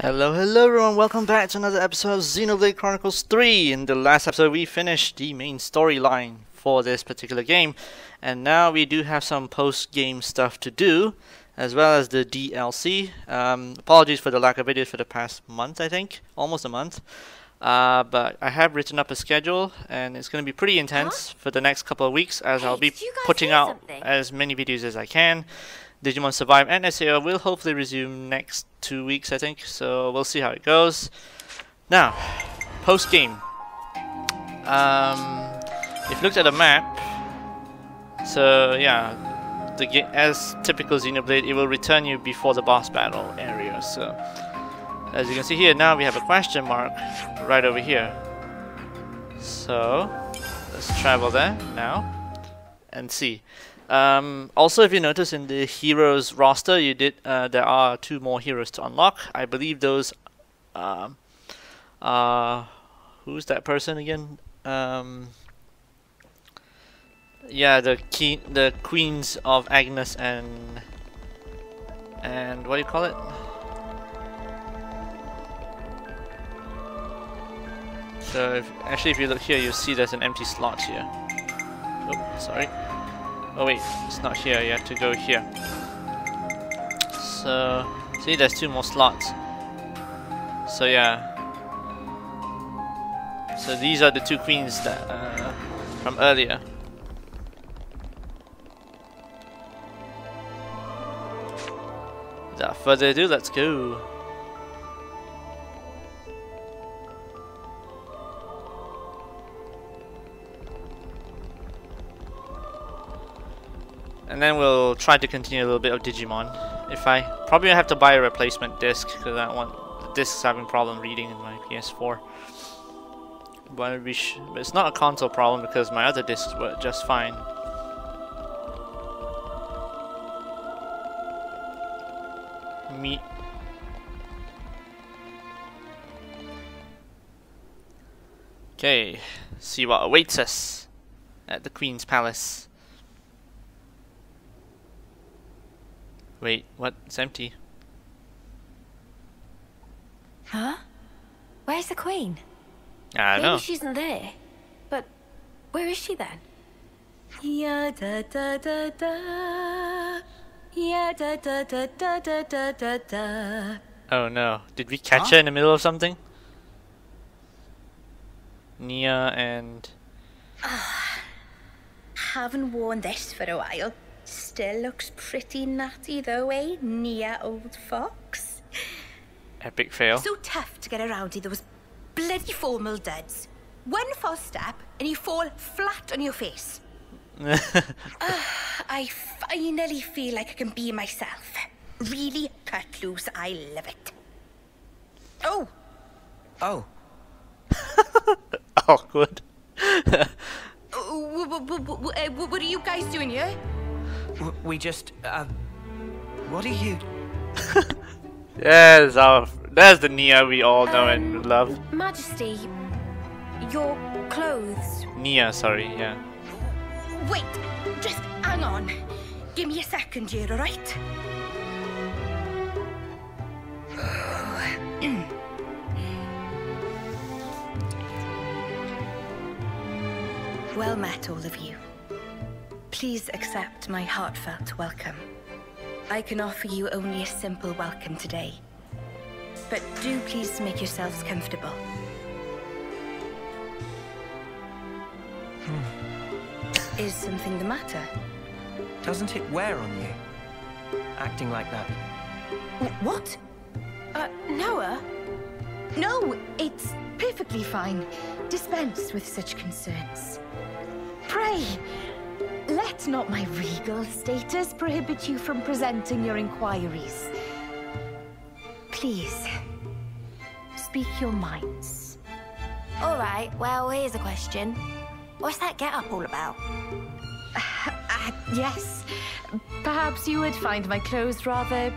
Hello, hello everyone, welcome back to another episode of Xenoblade Chronicles 3. In the last episode we finished the main storyline for this particular game. And now we do have some post-game stuff to do, as well as the DLC. Um, apologies for the lack of videos for the past month, I think. Almost a month. Uh, but I have written up a schedule, and it's going to be pretty intense Huh? for the next couple of weeks, as Hey, I'll be did you guys putting out something? as many videos as I can. Digimon Survive and SAO will hopefully resume next two weeks, I think. So we'll see how it goes. Now, post game. Um, if you looked at the map, so yeah, the as typical Xenoblade, it will return you before the boss battle area. So as you can see here, now we have a question mark right over here. So let's travel there now and see. Um, also, if you notice in the heroes roster, you did uh, there are two more heroes to unlock. I believe those. Um, uh, who's that person again? Um, yeah, the key, the queens of Agnus and and what do you call it? So if, actually, if you look here, you'll see there's an empty slot here. Oh, sorry. Oh wait, it's not here. You have to go here. So see, there's two more slots. So yeah. So these are the two queens that uh, from earlier. Without further ado, let's go. And then we'll try to continue a little bit of Digimon. If I probably have to buy a replacement disc because I want the disc's having problem reading in my PS4. But, we but it's not a console problem because my other discs work just fine. Meet. Okay, see what awaits us at the Queen's Palace. Wait, what? It's empty. Huh? Where's the queen? I don't Maybe know. she isn't there. But where is she then? Ya da da da da. Ya da da da da da da da da. Oh no. Did we catch her in the middle of something? Nia and... Haven't worn this for a while. Still looks pretty natty though, eh? Nia old fox. Epic fail. So tough to get around in those bloody formal duds. One false step and you fall flat on your face. I finally feel like I can be myself. Really cut loose. I love it. Oh, Oh, Awkward. uh, w- w- w- w- uh, what are you guys doing here? W- we just. Uh, what are you? There's our... There's the Nia we all know and love. Majesty, your clothes. Nia, sorry, yeah. Wait, just hang on. Give me a second here, alright? well met, all of you. Please accept my heartfelt welcome. I can offer you only a simple welcome today. But do please make yourselves comfortable. Is something the matter? Doesn't it wear on you? Acting like that. What? Uh, Noah? No, it's perfectly fine. Dispense with such concerns. Pray, let not my regal status prohibit you from presenting your inquiries. Please, speak your minds. Alright, well, here's a question. What's that get up all about? Uh, yes, perhaps you would find my clothes rather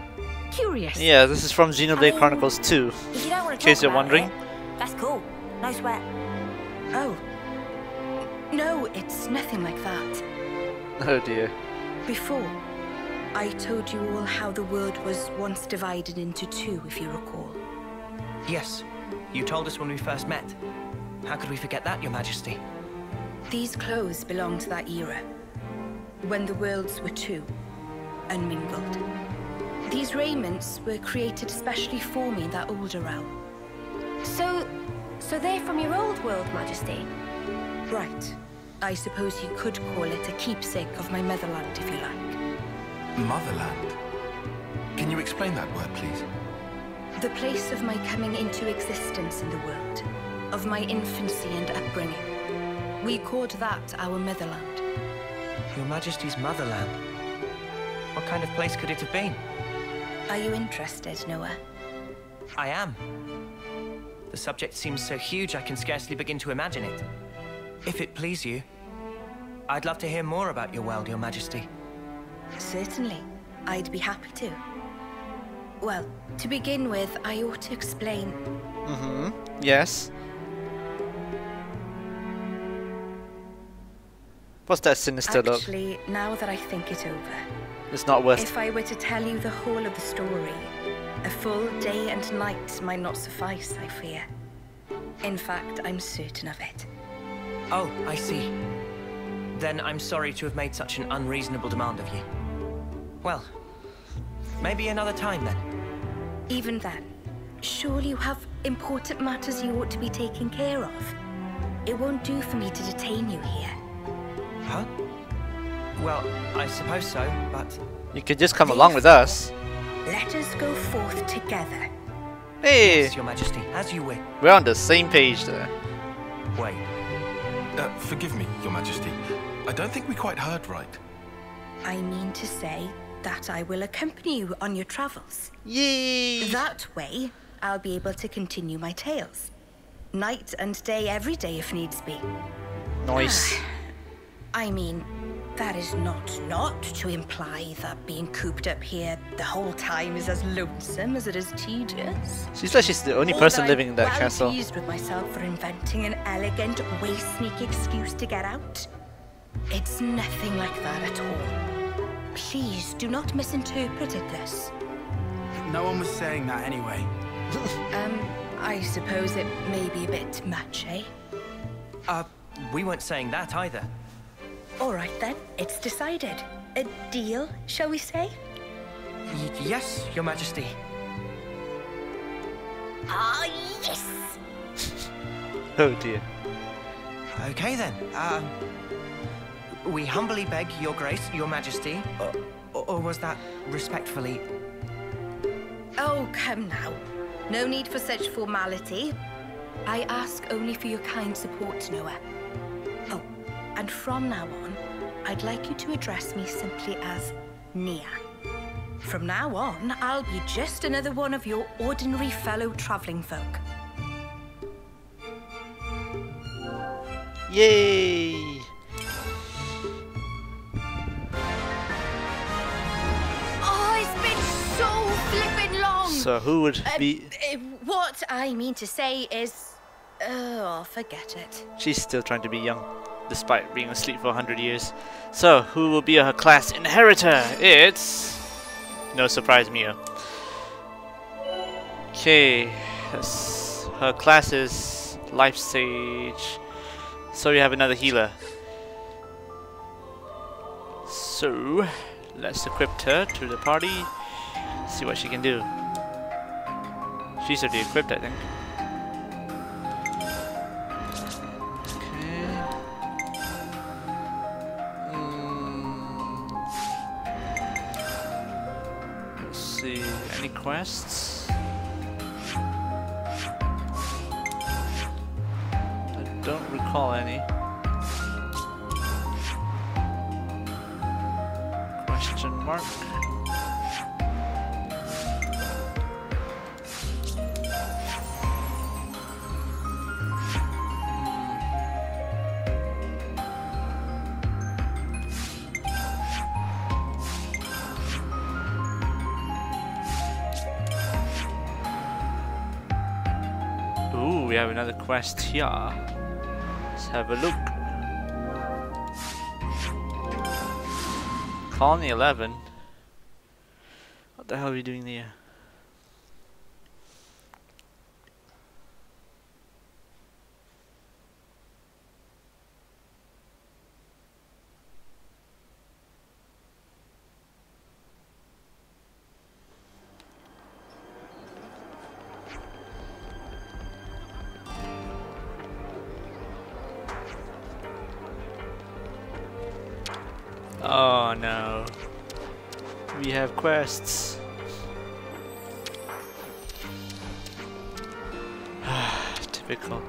curious. Yeah, this is from Xenoblade mean- Chronicles 2. If you don't want In case talk you're wondering. it, that's cool. No sweat. Oh. No, it's nothing like that. Oh dear. Before, I told you all how the world was once divided into two, if you recall. Yes, you told us when we first met. How could we forget that, Your Majesty? These clothes belong to that era, when the worlds were two, unmingled. These raiments were created especially for me in that older realm. So, so they're from your old world, Majesty? Right. I suppose you could call it a keepsake of my motherland, if you like. Motherland. Can you explain that word, please? The place of my coming into existence in the world, of my infancy and upbringing. We called that our motherland. Your Majesty's motherland. What kind of place could it have been? Are you interested, Noah? I am. The subject seems so huge I can scarcely begin to imagine it. If it please you, I'd love to hear more about your world, Your Majesty. Certainly. I'd be happy to. Well, to begin with, I ought to explain. Mm-hmm. Yes. What's that sinister look? Actually, now that I think it over, It's not worth if I were to tell you the whole of the story, a full day and night might not suffice, I fear. In fact, I'm certain of it. Oh, I see. Then I'm sorry to have made such an unreasonable demand of you. Well, maybe another time then. Even then, surely you have important matters you ought to be taking care of. It won't do for me to detain you here. Huh? Well, I suppose so, but You could just come along with us. Let us go forth together. Hey, yes, Your Majesty, as you wish. we're on the same page there. Wait, Uh, forgive me, Your Majesty. I don't think we quite heard right. I mean to say that I will accompany you on your travels. Yay! That way, I'll be able to continue my tales. Night and day, every day if needs be. Nice. I mean, that is not not to imply that being cooped up here the whole time is as lonesome as it is tedious. She's like she's the only Or person that living I'm in that well castle. pleased with myself for inventing an elegant, way sneak excuse to get out. It's nothing like that at all. Please do not misinterpret it this. No one was saying that anyway. Um, I suppose it may be a bit much, eh? uh, we weren't saying that either. All right then, it's decided. A deal, shall we say? Y yes, Your Majesty. Ah, yes! Oh dear. Okay then. Um, we humbly beg Your Grace, Your Majesty, or, or was that respectfully? Oh, come now. No need for such formality. I ask only for your kind support, Noah. Oh, and from now on, I'd like you to address me simply as Nia. From now on, I'll be just another one of your ordinary fellow traveling folk. Yay! Oh, it's been so flippin' long! So who would Uh, be? uh, what I mean to say is. Oh, forget it. She's still trying to be young, despite being asleep for hundred years. So who will be her class inheritor? It's no surprise, Mio. Okay, her class is life Sage. So we have another healer. So let's equip her to the party. See what she can do. She's already equipped, I think. See. Any quests? I don't recall any. Question mark. We have another quest here. Let's have a look. Colony 11. What the hell are we doing there? Oh, no. We have quests. Typical.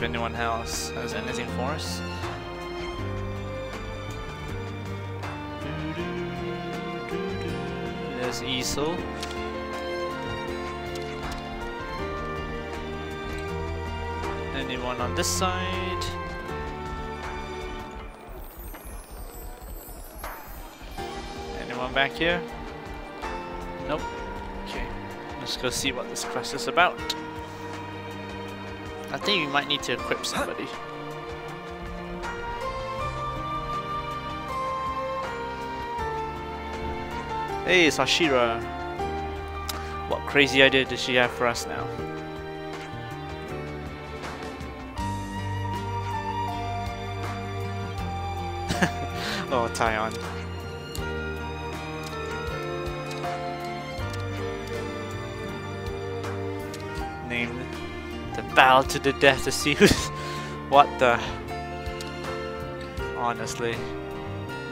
If anyone else has anything for us. There's Easel. Anyone on this side? Anyone back here? Nope. Okay. Let's go see what this quest is about. Think we might need to equip somebody. Hey, Sashira. What crazy idea does she have for us now? oh, Taion. Battle to the death to see who's what the? Honestly.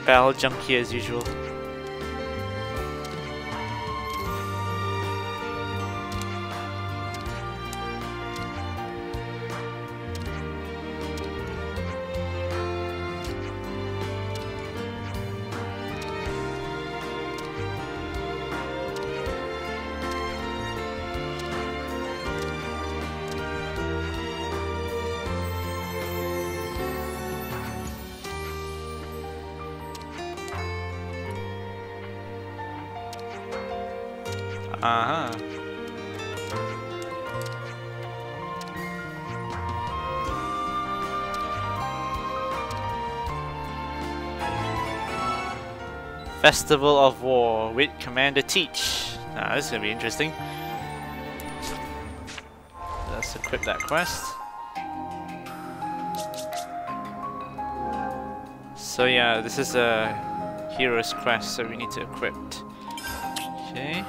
Battle junkie as usual Festival of War with Commander Teach. Now this is gonna be interesting. Let's equip that quest. So yeah, this is a hero's quest, so we need to equip. Okay.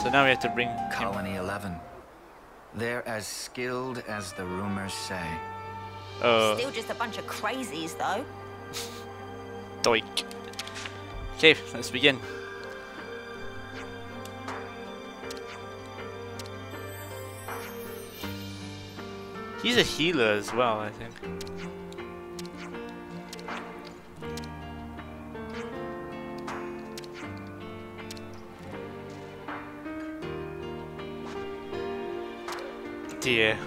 So now we have to bring him. Colony 11. They're as skilled as the rumors say. Uh, Still just a bunch of crazies, though. Okay, let's begin. He's a healer as well, I think. Dear.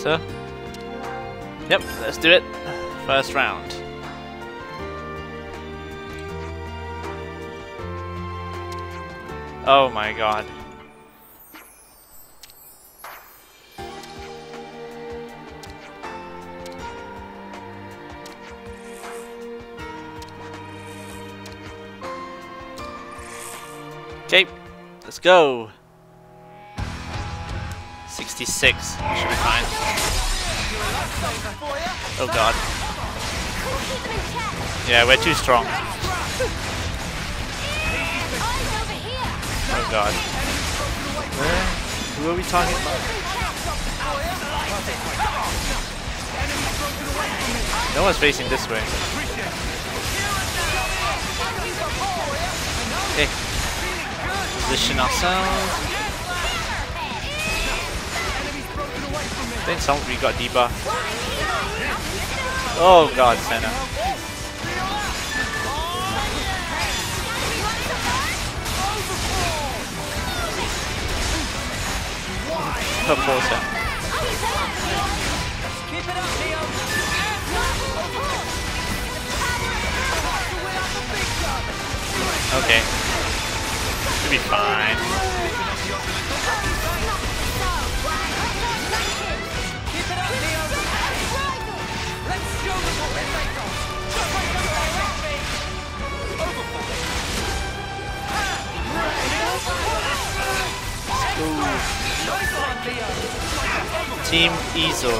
So, yep, let's do it. First round. Oh my god. Okay, let's go. 66. Should be fine. Oh god. Yeah, we're too strong. Oh god. Who are we talking about? No one's facing this way. Okay. Position ourselves. Then somebody got debuff. Oh god, Sena. Of Sena. Okay. Should be fine. Team Easel.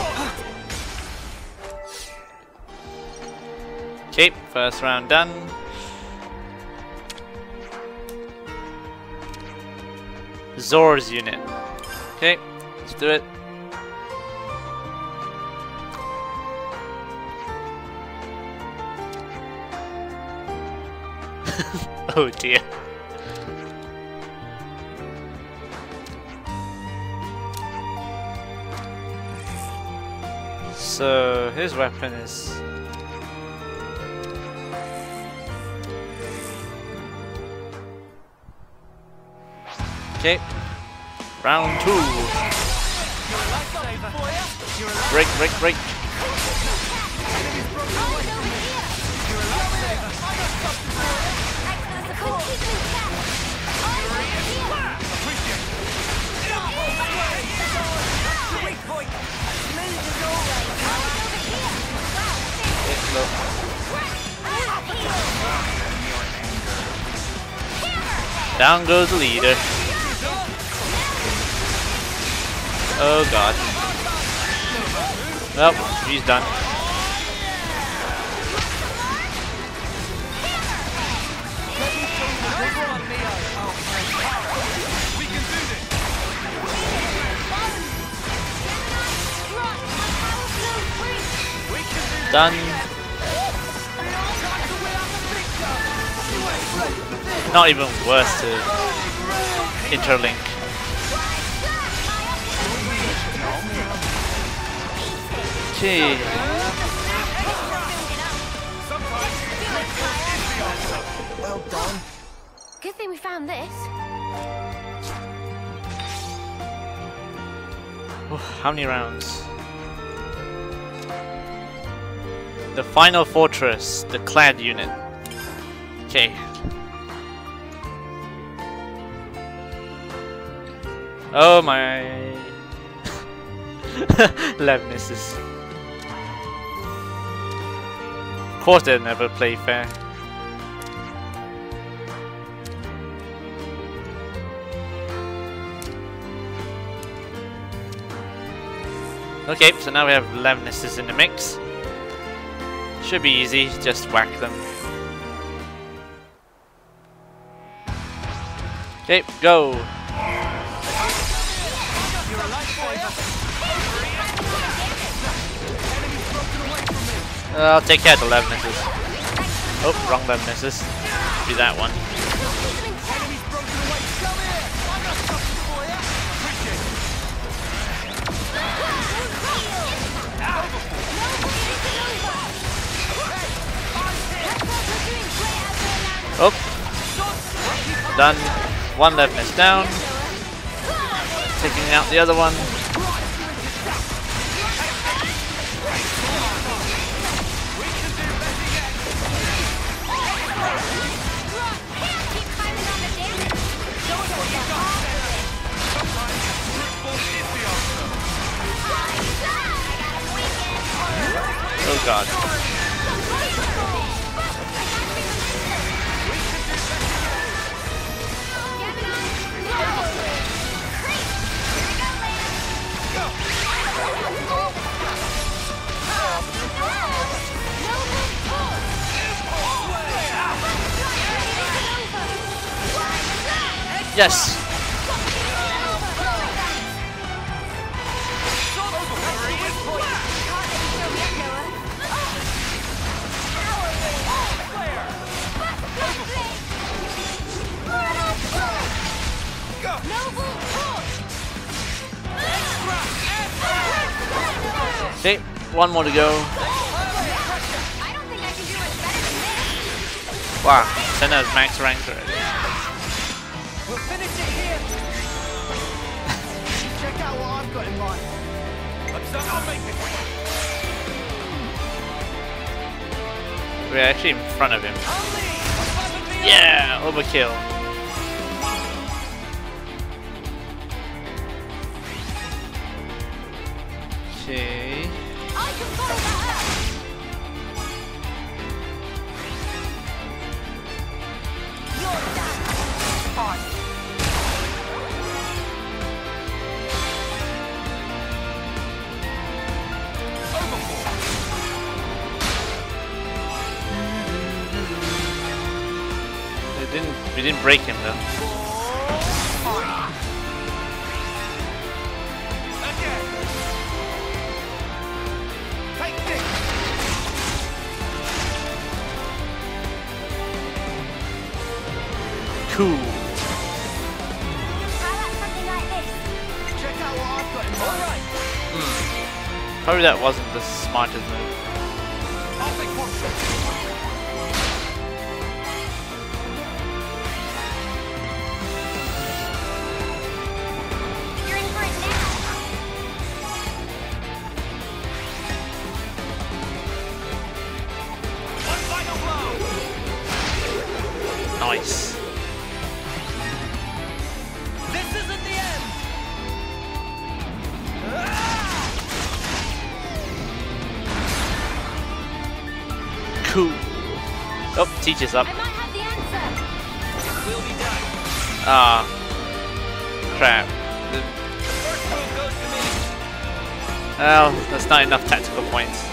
Okay, first round done. Zor's unit. Okay, let's do it. oh dear. So his weapon is Okay. Round two. Break, break, break. Down goes the leader. Oh god. Well, he's done. Done. Not even worth to interlink. Okay. Well done. Good thing we found this. How many rounds? The final fortress, the clad unit. Okay. Oh my. Levnises. Of course they'll never play fair. Okay, so now we have Levnises in the mix. Should be easy, just whack them. Okay, go! Uh, I'll take care of the Levnises. Oh, wrong Levnises. Do that one. Oh! Done. One Levnis down. Taking out the other one. One more to go. Wow, Sena's max rank already. We'll finish it here. Check out what I've got in mind. I'll make it. We're actually in front of him. Yeah, overkill. Okay. Didn't we didn't break him that wasn't Oh, teacher's up. I might have the answer. We'll be done. Ah. Crap. First move goes to me. Well, that's not enough tactical points.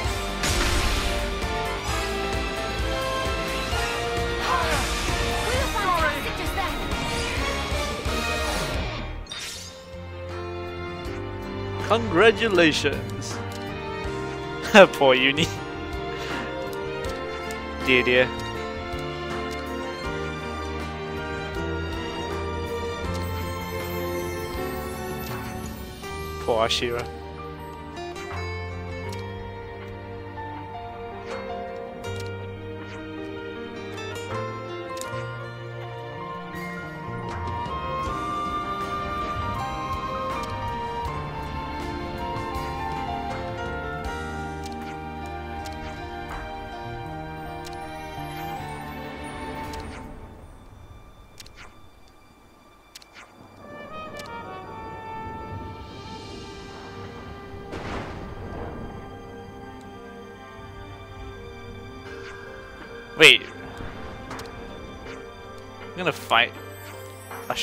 We were fantastic just then. Congratulations. Poor Eunie. dear dear. Poor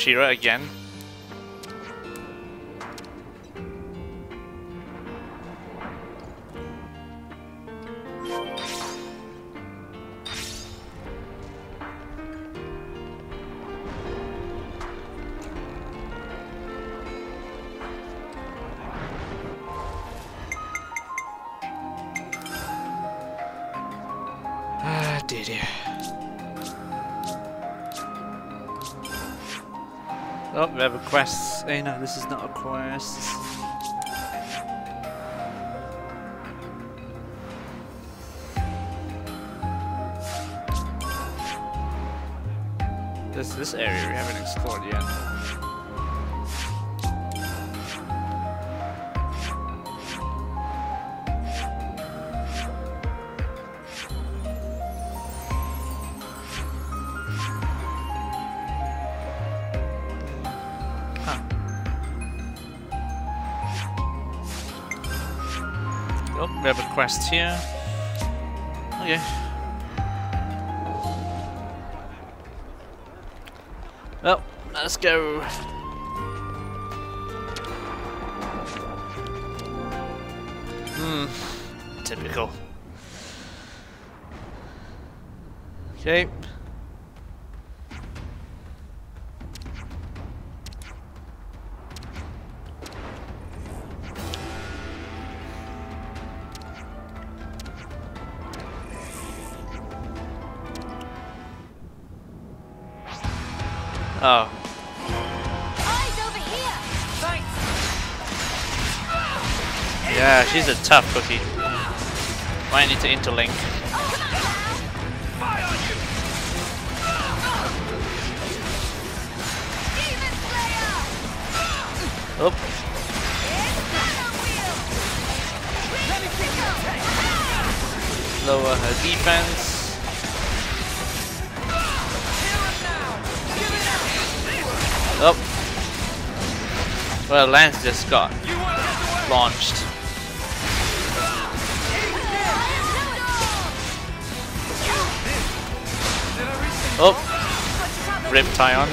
Ashera again. Oh, we have a quest. Hey, no, this is not a quest. This this area we haven't explored yet. Oh, we have a quest here. Oh, okay. Well, let's go. Tough cookie. Might need to interlink. Oh, lower her defense. Oh. Well, Lanz just got launched. Rip Taion.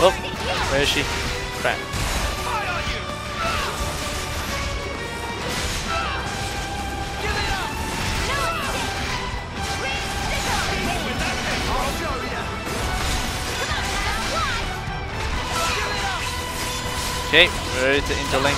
Oh, where is she? Ready to interlink.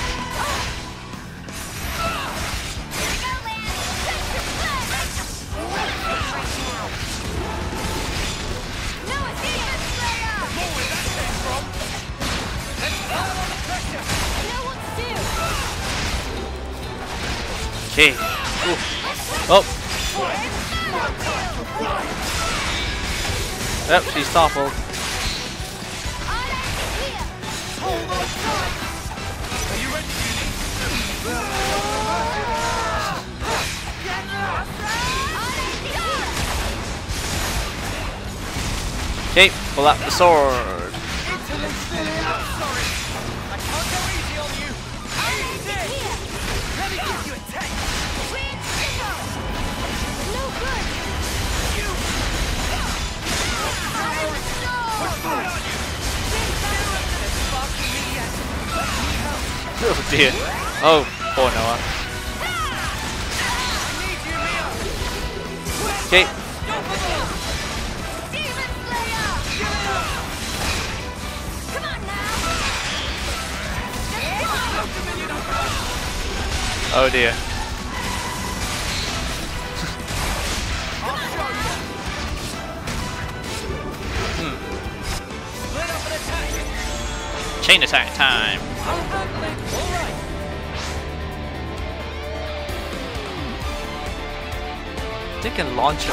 Okay. Oh. Yep, she's toppled. Pull out the sword. Oh dear. Oh, poor Noah. Okay. Oh dear. Hmm. Chain attack time. They can launch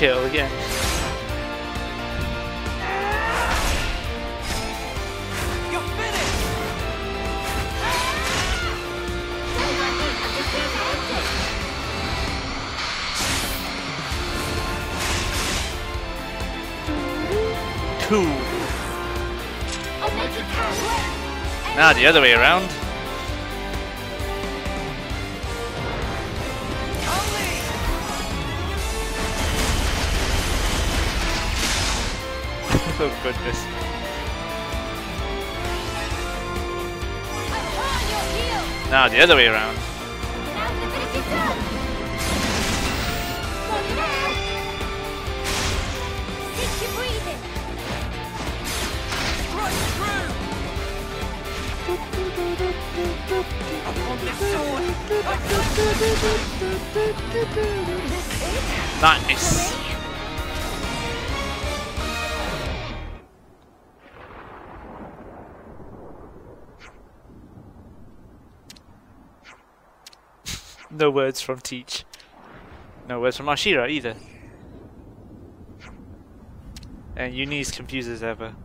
Yeah, again. Two. Now ah, the other way around. Goodness. Now the other way around. Words from Teach. No words from Ashera either. And Eunie's confused as ever.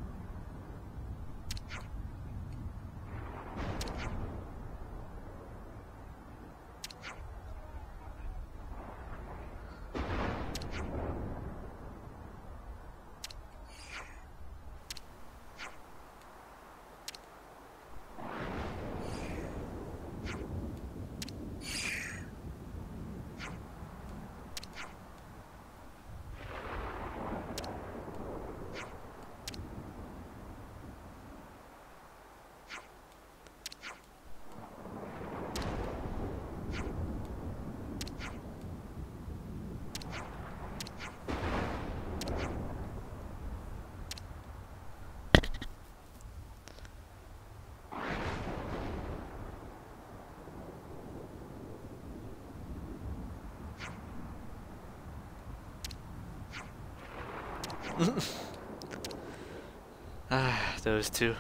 Two.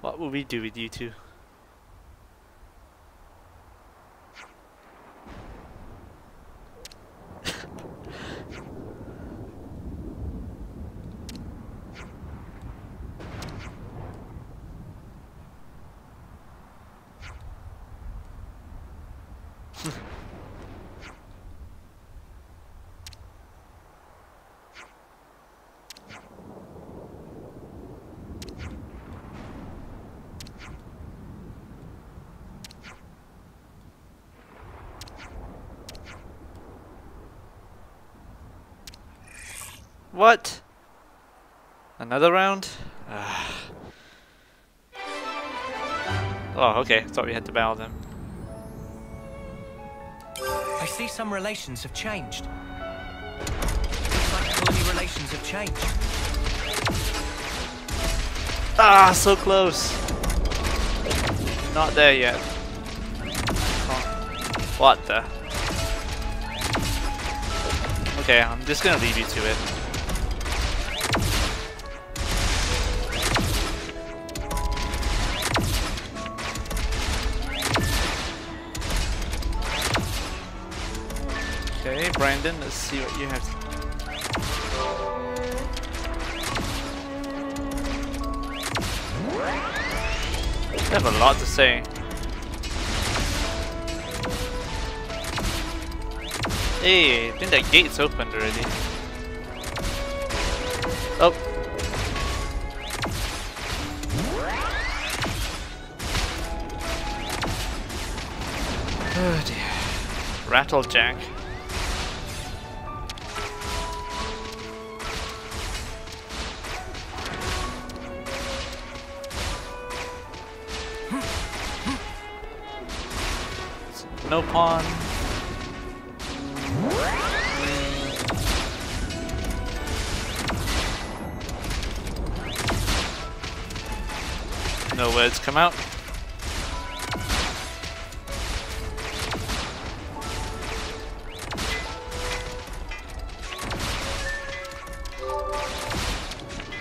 What would we do with you two? What? Another round? Ah. oh, okay. Thought we had to battle them. I see some relations have changed. Looks like colony relations have changed. Ah, so close. Not there yet. Oh. What the? Okay, I'm just gonna leave you to it. Brandon, let's see what you have. They have a lot to say. Hey, I think that gate's opened already. Oh. Oh dear. Rattlejack. Come out.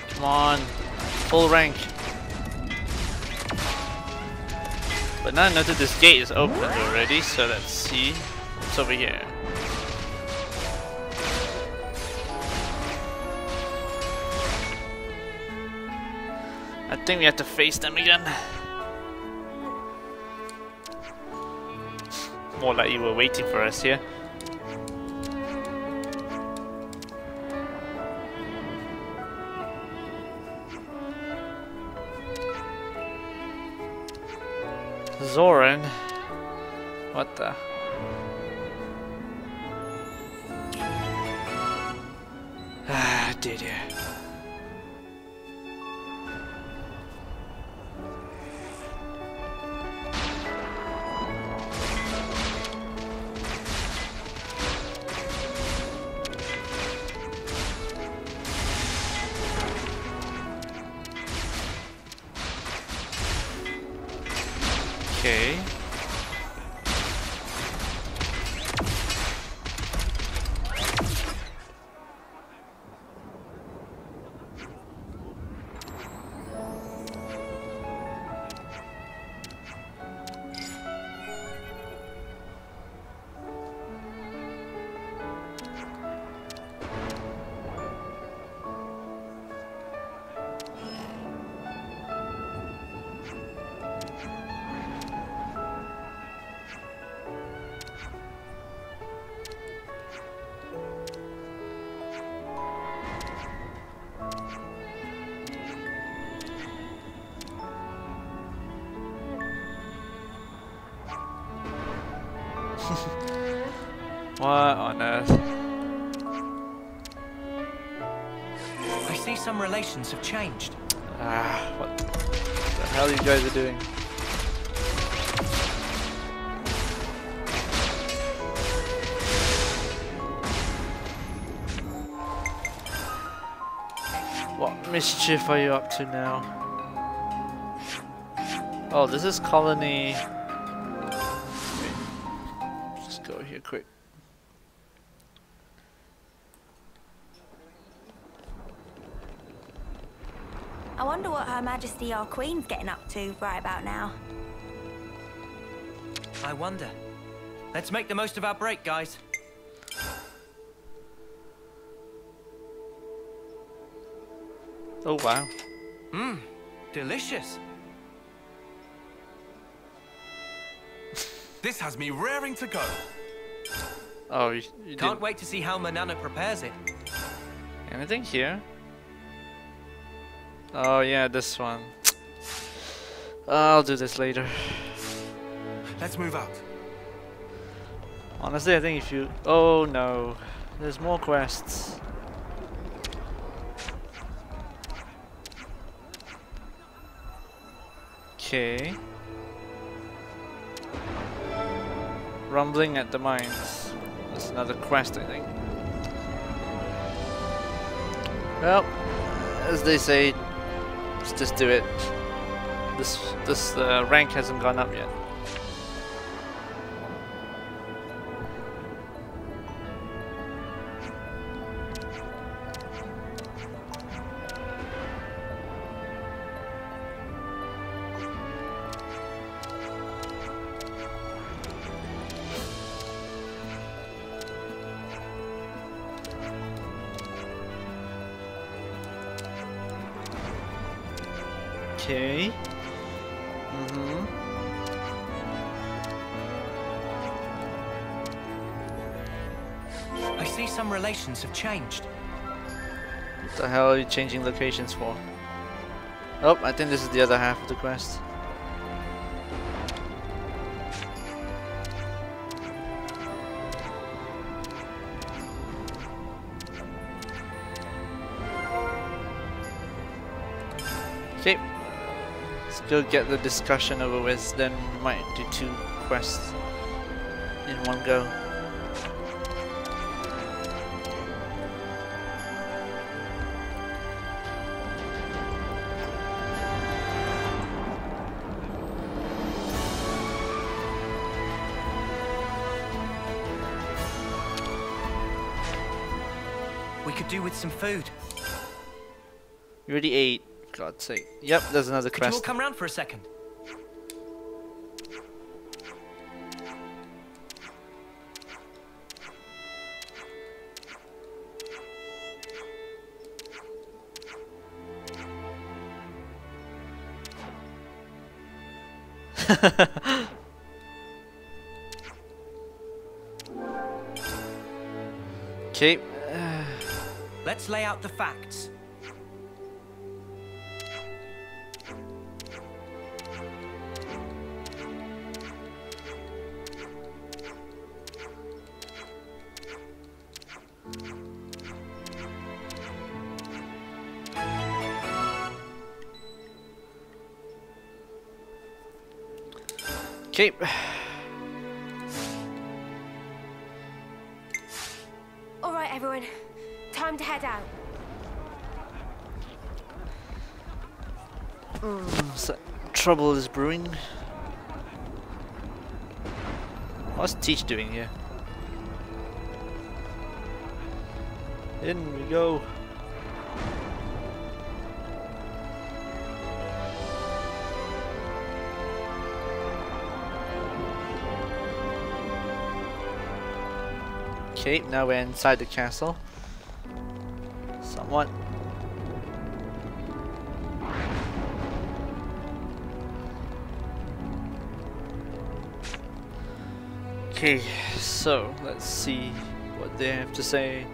Come on, full rank. But now I noted this gate is opened already, so let's see what's over here. I think we have to face them again. More like you were waiting for us here. what on earth? I see some relations have changed. Ah, what the hell you guys are doing? What mischief are you up to now? Oh, this is colony. Majesty our Queen's getting up to right about now. I wonder. Let's make the most of our break, guys. Oh wow. Mmm, delicious. This has me raring to go. Oh, you, you Can't didn't- wait to see how Manana prepares it. Anything here? Oh yeah, this one. I'll do this later. Let's move out. Honestly, I think if you... Oh no. There's more quests. Okay. Rumbling at the mines. That's another quest, I think. Well, as they say, let's just do it. This this uh, rank hasn't gone up yet. Some relations have changed. What the hell are you changing locations for? Oh, I think this is the other half of the quest. Okay. Go get the discussion over with, then we might do two quests in one go. With some food. You already ate, God's sake. Yep, there's another Could you all come round for a second? Okay. Let's lay out the facts. Okay. Trouble is brewing. What's Teach doing here? In we go. Okay, now we're inside the castle. Somewhat. Okay, so let's see what they have to say.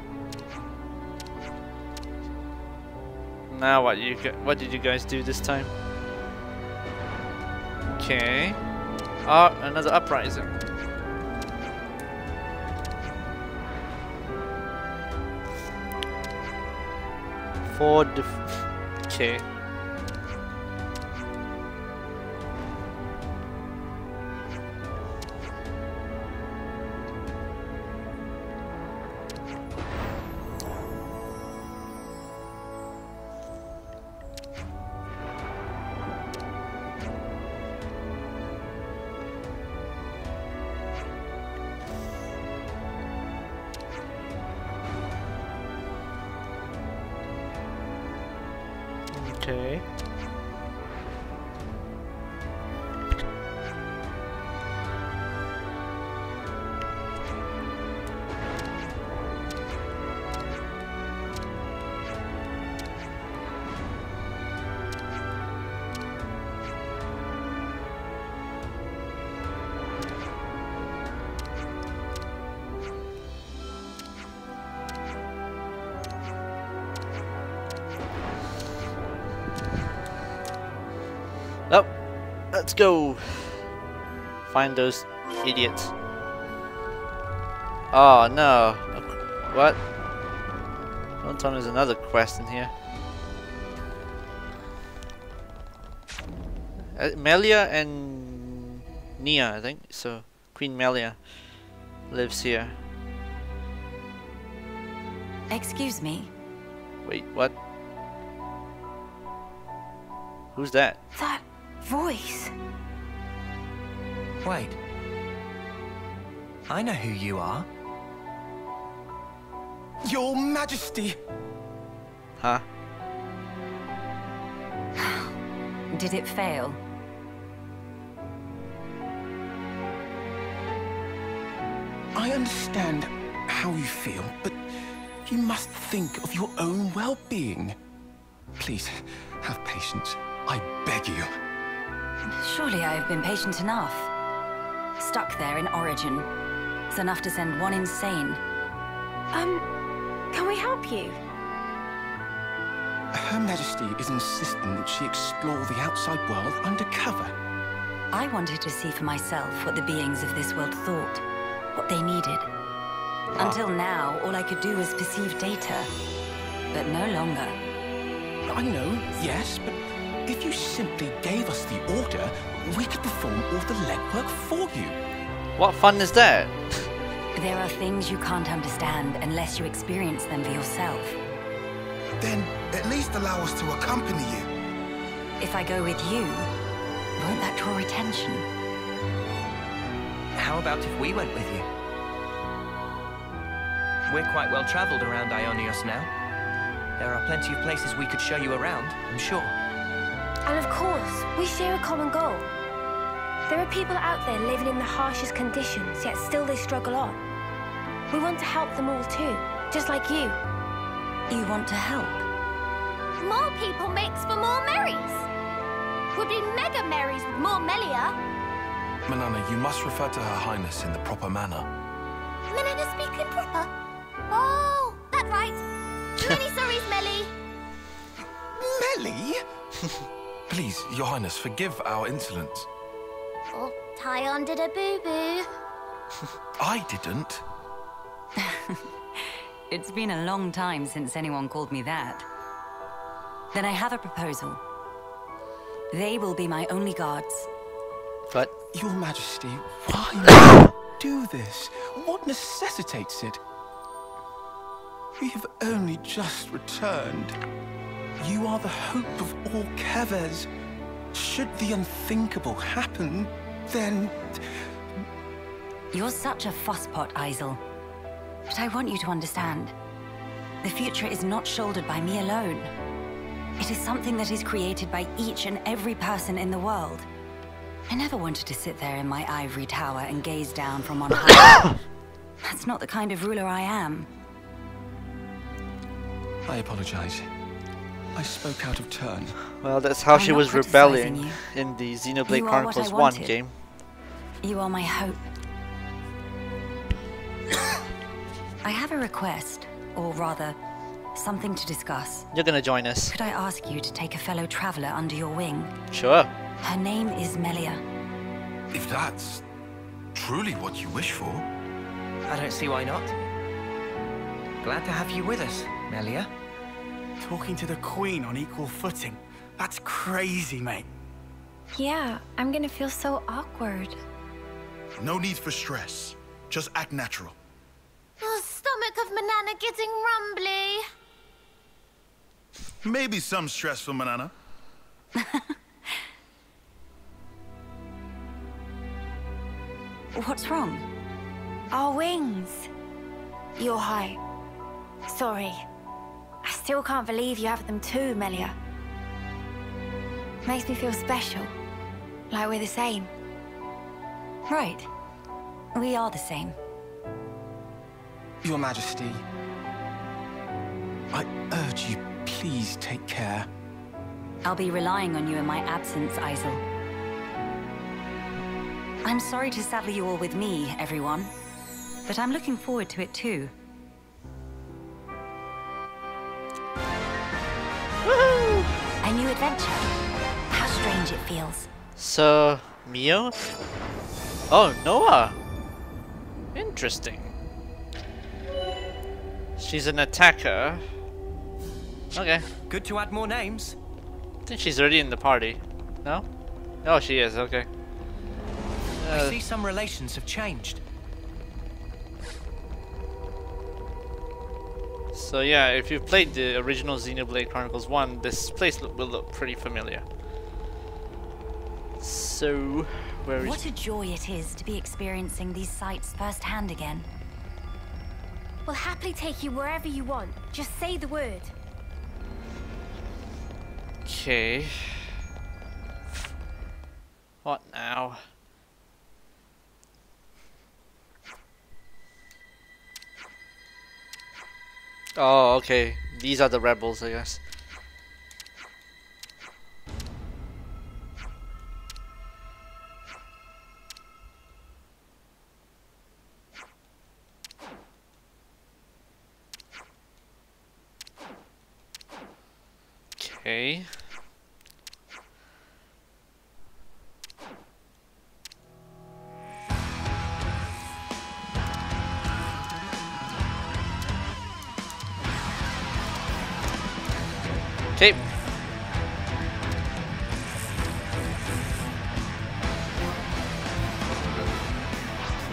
Now what you what did you guys do this time? Okay. Ah, another uprising. Four Okay. Okay. Let's go. Find those idiots. Oh no. What? Don't tell me there's another quest in here. Uh, Melia and Nia, I think. So, Queen Melia lives here. Excuse me. Wait, what? Who's that? That voice. Wait. I know who you are. Your Majesty! Huh? Did it fail? I understand how you feel, but you must think of your own well-being. Please, have patience. I beg you. Surely I have been patient enough. Stuck there in Origin. It's enough to send one insane. Um, can we help you? Her Majesty is insisting that she explore the outside world undercover. I wanted to see for myself what the beings of this world thought, what they needed. Until now, all I could do was perceive data, but no longer. I know, yes, but if you simply gave us the order, we could perform all the legwork for you. What fun is that? There are things you can't understand unless you experience them for yourself. Then at least allow us to accompany you. If I go with you, won't that draw attention? How about if we went with you? We're quite well traveled around Ionios now. There are plenty of places we could show you around, I'm sure. And of course, we share a common goal. There are people out there living in the harshest conditions, yet still they struggle on. We want to help them all too, just like you. You want to help? More people makes for more Marys. Would be mega Marys with more Melia. Manana, you must refer to Her Highness in the proper manner. Manana speaking proper. Oh, that right. Many sorries, Melly. Melly? Please, Your Highness, forgive our insolence. Oh, Taion did a boo-boo. I didn't. It's been a long time since anyone called me that. Then I have a proposal. They will be my only guards. But... Your Majesty, why do this? What necessitates it? We have only just returned. You are the hope of all Kevers. Should the unthinkable happen, then... You're such a fusspot, Isurd. But I want you to understand. The future is not shouldered by me alone. It is something that is created by each and every person in the world. I never wanted to sit there in my ivory tower and gaze down from on high. That's not the kind of ruler I am. I apologize. I spoke out of turn. Well, that's how I'm she was rebelling you. in the Xenoblade You are what I Chronicles 1 wanted. game. You are my hope. I have a request, or rather, something to discuss. You're gonna join us. Could I ask you to take a fellow traveler under your wing? Sure. Her name is Melia. If that's truly what you wish for. I don't see why not. Glad to have you with us, Melia. Talking to the Queen on equal footing. That's crazy, mate. Yeah, I'm gonna feel so awkward. No need for stress. Just act natural. Oh, stomach of Manana getting rumbly. Maybe some stress for Manana. What's wrong? Our wings. You're high. Sorry. I still can't believe you have them too, Melia. Makes me feel special. Like we're the same. Right. We are the same. Your Majesty, I urge you, please take care. I'll be relying on you in my absence, Isurd. I'm sorry to saddle you all with me, everyone. But I'm looking forward to it too. A new adventure. How strange it feels. So, Mio? Oh, Noah! Interesting. She's an attacker. Okay. Good to add more names. I think she's already in the party. No? Oh, she is, okay. I Uh, see some relations have changed. So yeah, if you've played the original Xenoblade Chronicles 1, this place look, will look pretty familiar. So, where is... What a joy it is to be experiencing these sights firsthand again. We'll happily take you wherever you want. Just say the word. Okay. What now? Oh, okay. These are the rebels, I guess. Okay. Okay.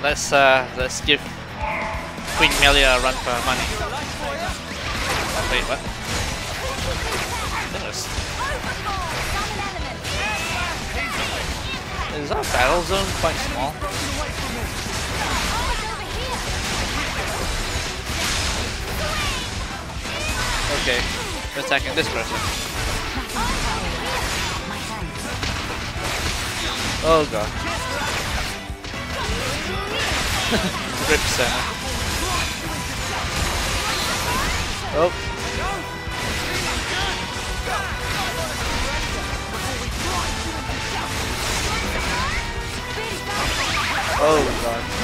Let's uh let's give Queen Melia a run for her money. Wait, what? Goodness. Is our battle zone quite small? Okay, attacking this person. Oh god. Rip center. Oh. Oh god.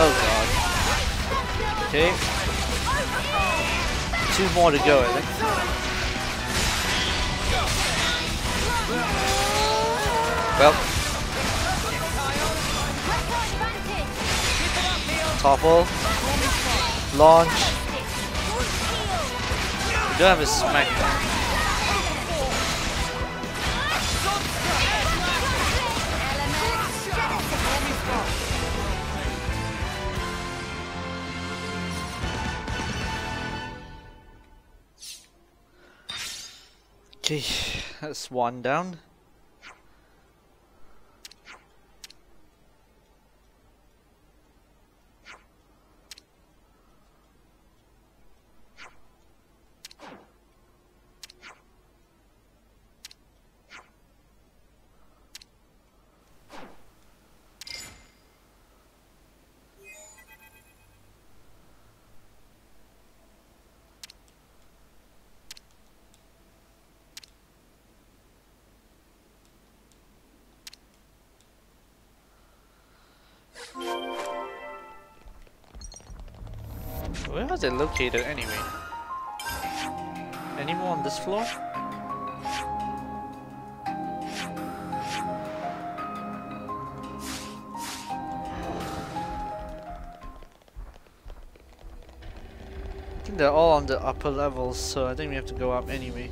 Oh god. Okay. Two more to go, I think. Well. Topple. Launch. We do have a smack. Okay, that's one down. Located anyway? Any more on this floor? I think they're all on the upper levels, so I think we have to go up anyway.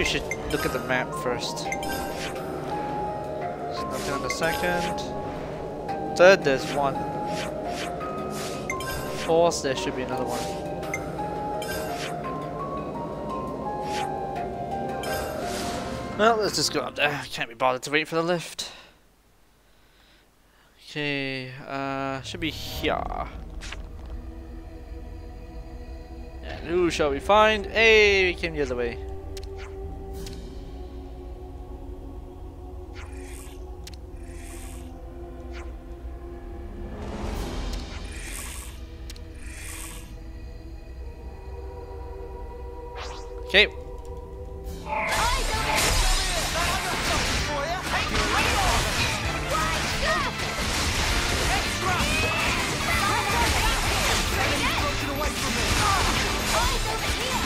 Actually, should look at the map first. There's nothing on the second. Third, there's one. Fourth, there should be another one. Well, let's just go up there. Can't be bothered to wait for the lift. Okay, uh, should be here. And who shall we find? Hey, we came the other way. Okay.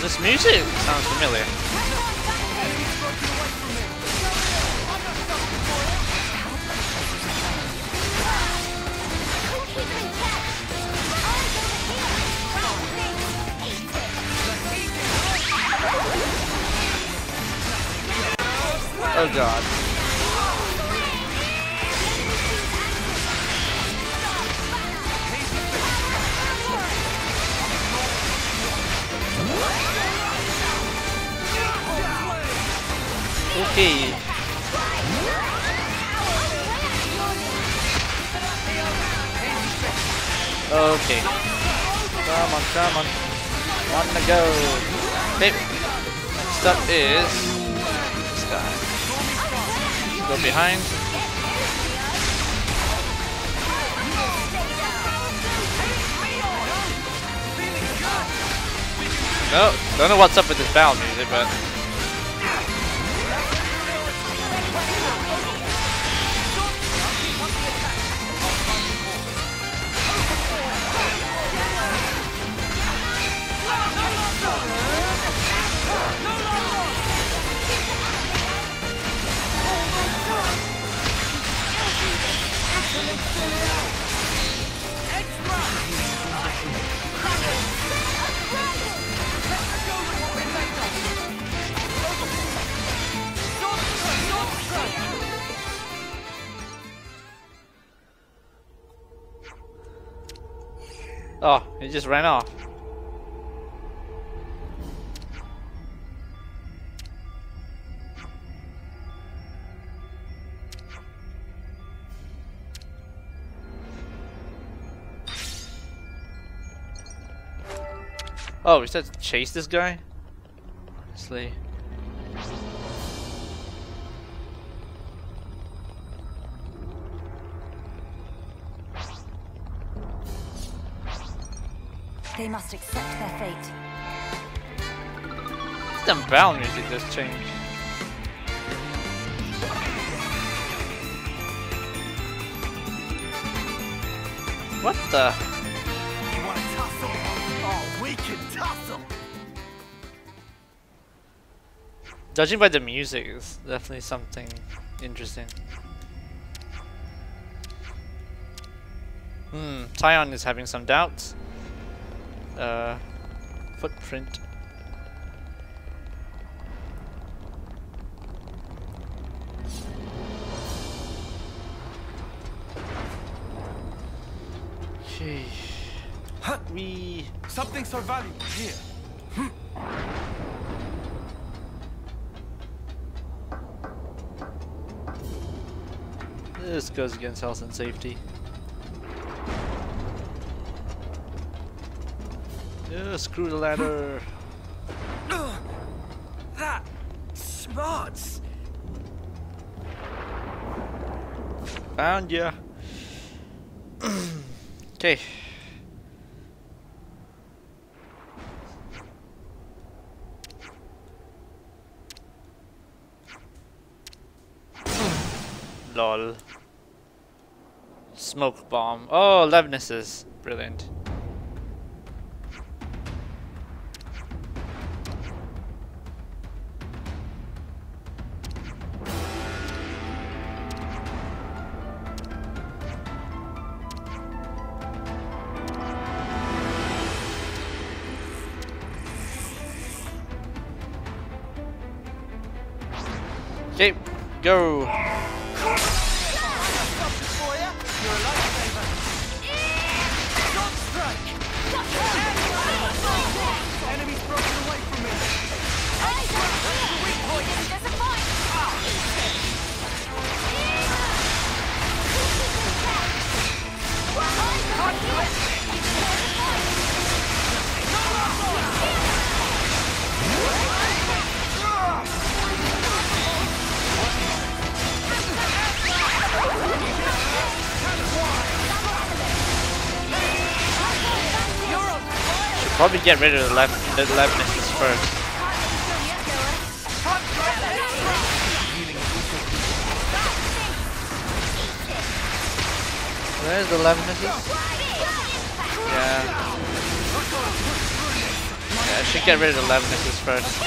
This music sounds familiar. Don't know what's up with this battle music, but just ran off. Oh, we said to chase this guy? Honestly. They must accept their fate. Damn battle music just changed. What the? You want to tussle? Oh, we can tussle! Judging by the music, is definitely something interesting. Hmm, Taion is having some doubts. Uh, footprint. Okay. We Something so valuable here. This goes against health and safety. Yeah, screw the ladder. That smarts. Found ya. Okay. Lol. Smoke bomb. Oh, Levnises. Brilliant. Get rid of the left the Levnises first. Where's the Levnises? Yeah. Yeah, I should get rid of the Levnises first.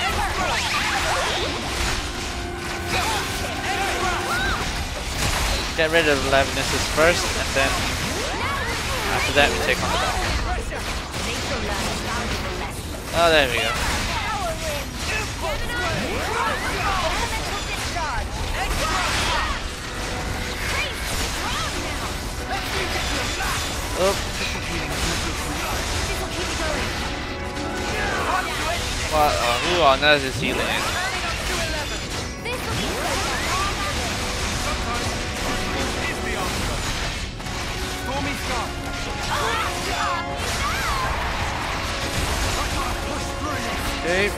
Get rid of the Levnises first, and then after that we take on the dog. Oh, there we go. Oh. What? Oh, who on earth is? Stormy Okay.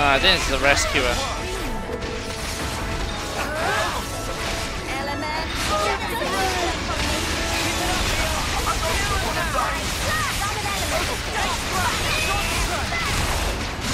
Ah, I think it's the rescuer.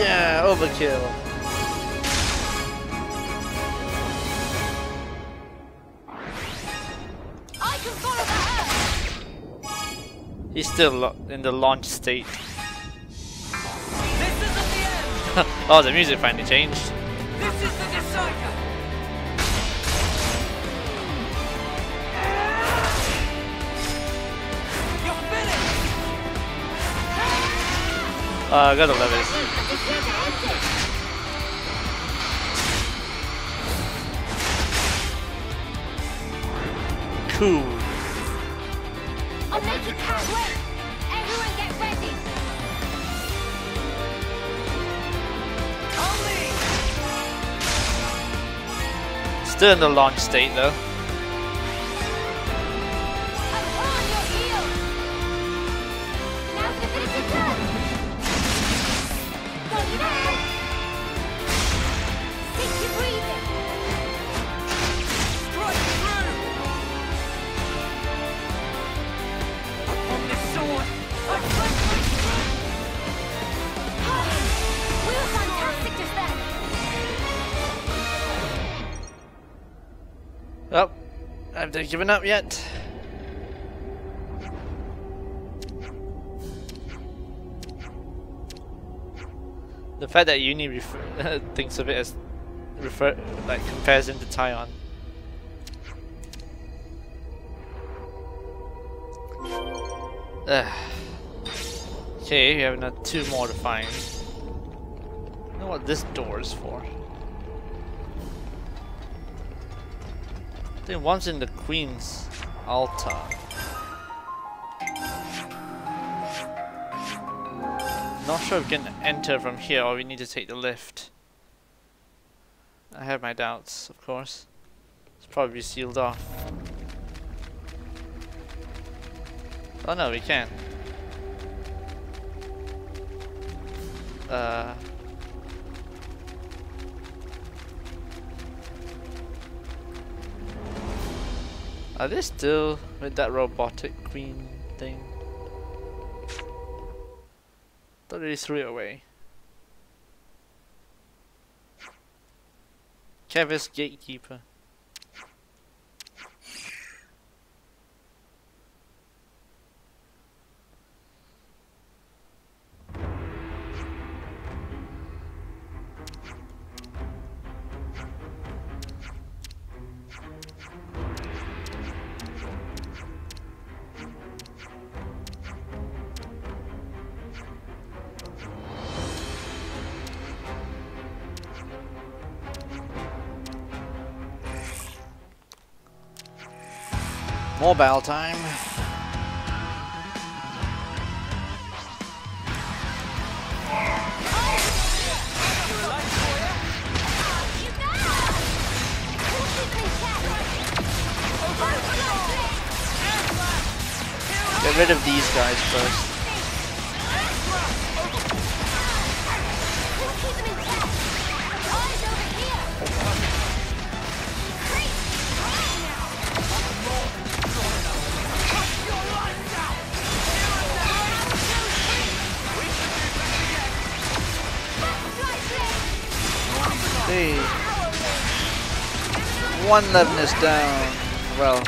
Yeah, overkill. I can follow that He's still in the launch state. The end. oh, the music finally changed. This is the decider. Uh, I gotta love. Cool. I'll make it count. Wait. Everyone get ready. Ali. Still in the launch state though. Have they given up yet? The fact that Eunie thinks of it as refer like compares him to Taion. Okay, we have another two more to find. I know what this door is for. Think one's in the Queen's altar. Not sure if we can enter from here or we need to take the lift. I have my doubts, of course. It's probably sealed off. Oh no, we can. Uh, Are they still with that robotic green thing? Thought they threw it away. Keves Gatekeeper. Mobile time. Get rid of these guys first. One Levnis down. Well,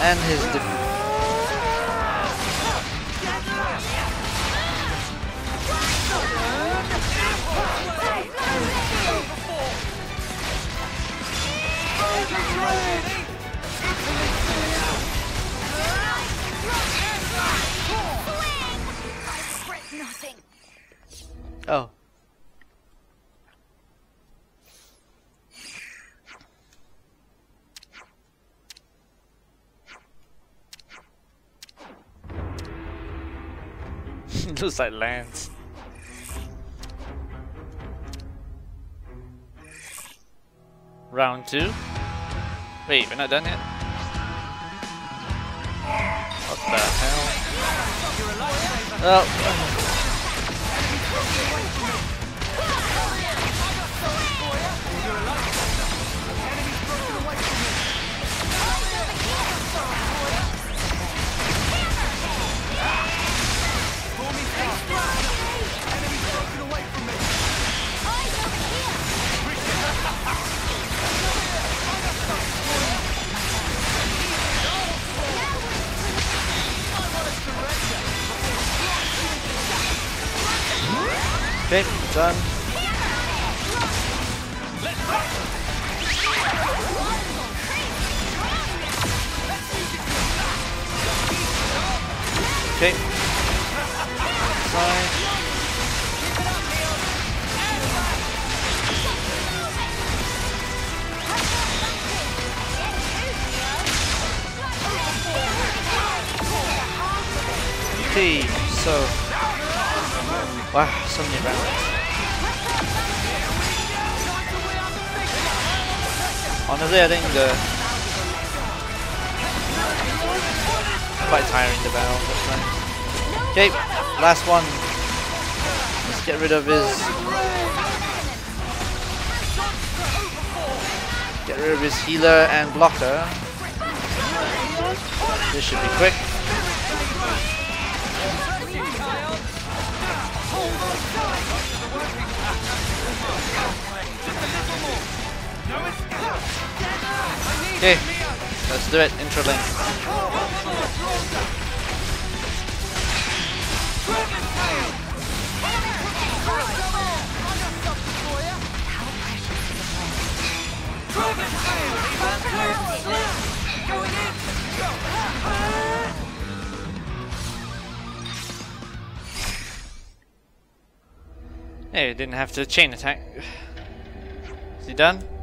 and his Like Lanz. Round two. Wait, we're not done yet? What the hell? Oh. Okay. Side. Okay, so wow, so many rounds. Honestly, I think the quite tiring the battle. Okay, last one. Let's get rid of his. Get rid of his healer and blocker. This should be quick. Okay, let's do it. Interlink. Hey, didn't have to chain attack. Is he done?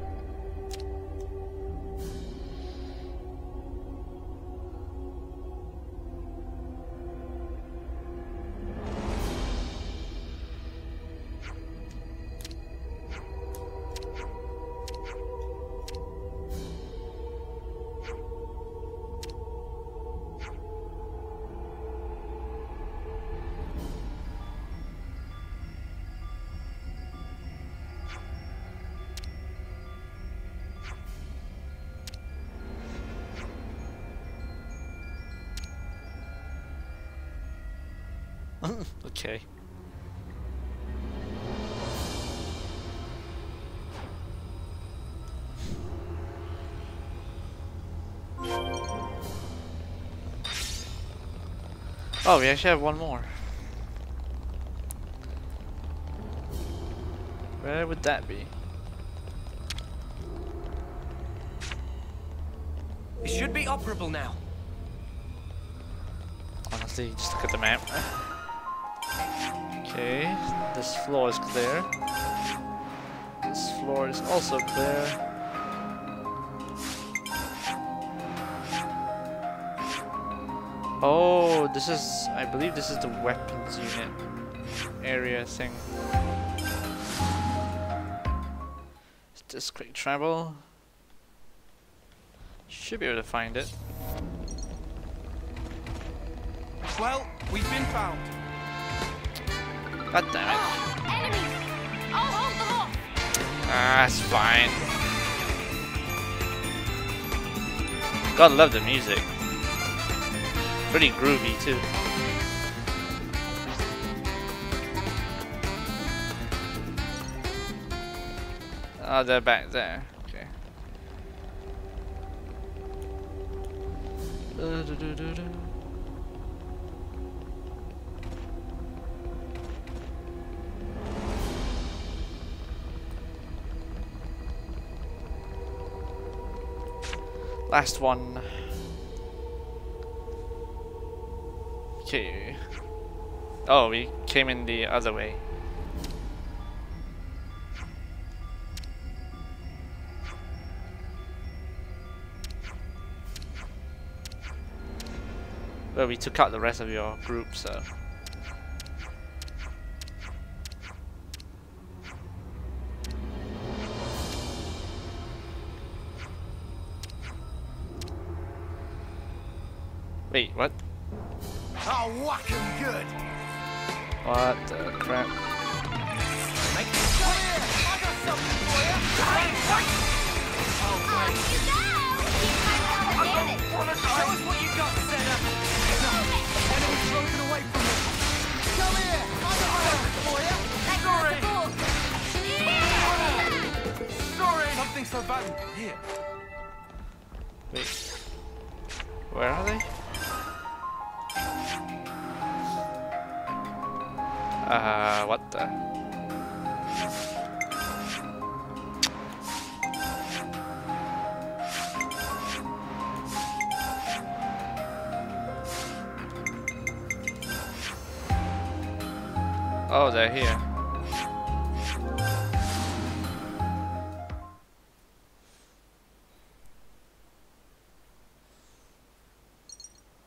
Oh, we actually have one more. Where would that be? It should be operable now. Honestly, just look at the map. Okay, this floor is clear. This floor is also clear. Oh, this is, I believe this is the weapons unit area thing. Is this quick travel? Should be able to find it. Well, we've been found. God damn it. Enemies! I'll hold them off! Ah, it's fine. Gotta love the music. Pretty groovy too. Oh, they're back there. Okay. Last one. Okay. Oh, we came in the other way. Well, we took out the rest of your group, so... Wait, what? I'll whack him good. What the crap? Make me come here! I got something for you! Oh, Off you go! Keep my I it! don't wanna Show us what you got, Sena! Enemy's broken away from us! Come here! I got something for you! Sorry! Sorry! Something so bad. Here. Wait. Where are they? Uh, what the? Oh, they're here.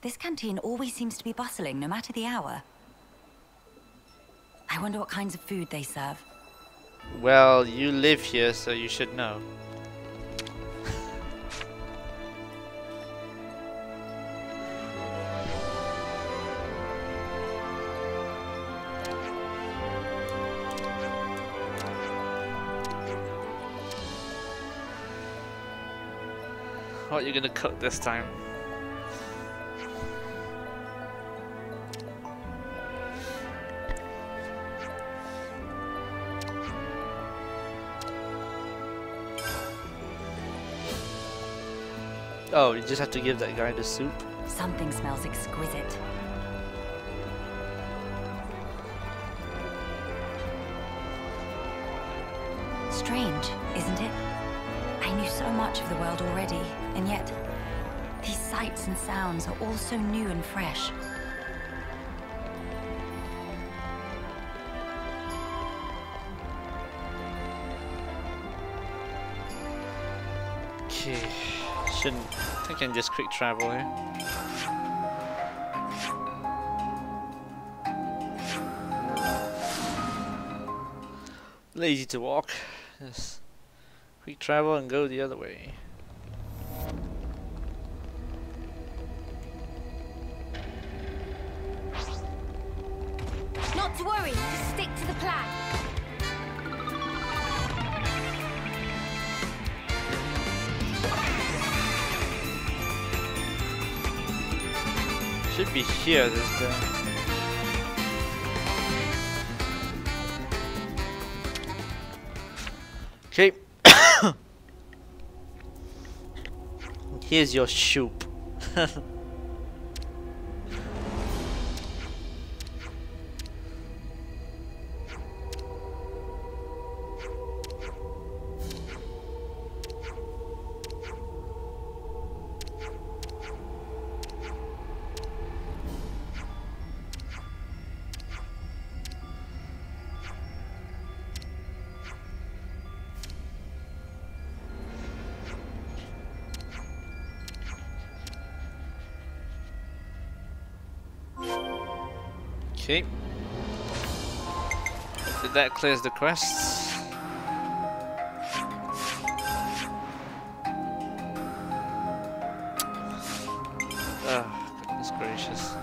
This canteen always seems to be bustling, no matter the hour. I wonder what kinds of food they serve. Well, you live here, so you should know. what are you gonna cook this time? Oh, you just have to give that guy the soup? Something smells exquisite. Strange, isn't it? I knew so much of the world already, and yet these sights and sounds are all so new and fresh. I think I can just quick travel here. Lazy to walk. Just quick travel and go the other way. Not to worry, just stick to the plan. Should be here this. Okay. Here's your soup. clears the quests. Oh, goodness gracious.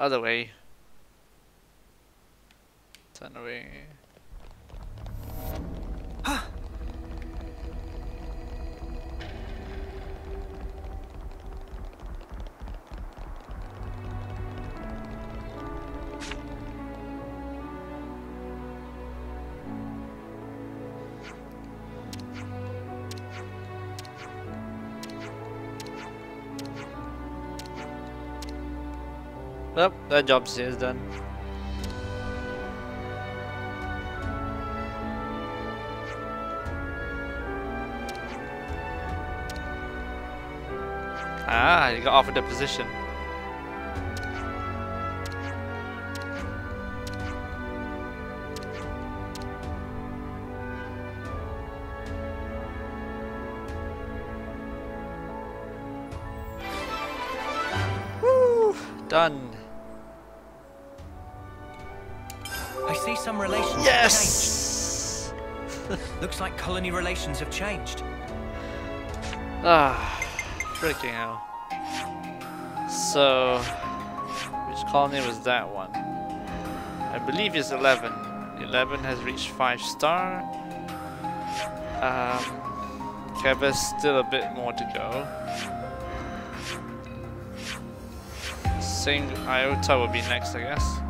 Other way. That job is done. Ah, you got offered a position. Colony relations have changed. Ah, freaking hell. So, which colony was that one? I believe it's 11. 11 has reached 5 star. Um, Keva's still a bit more to go. Sing Iota will be next, I guess.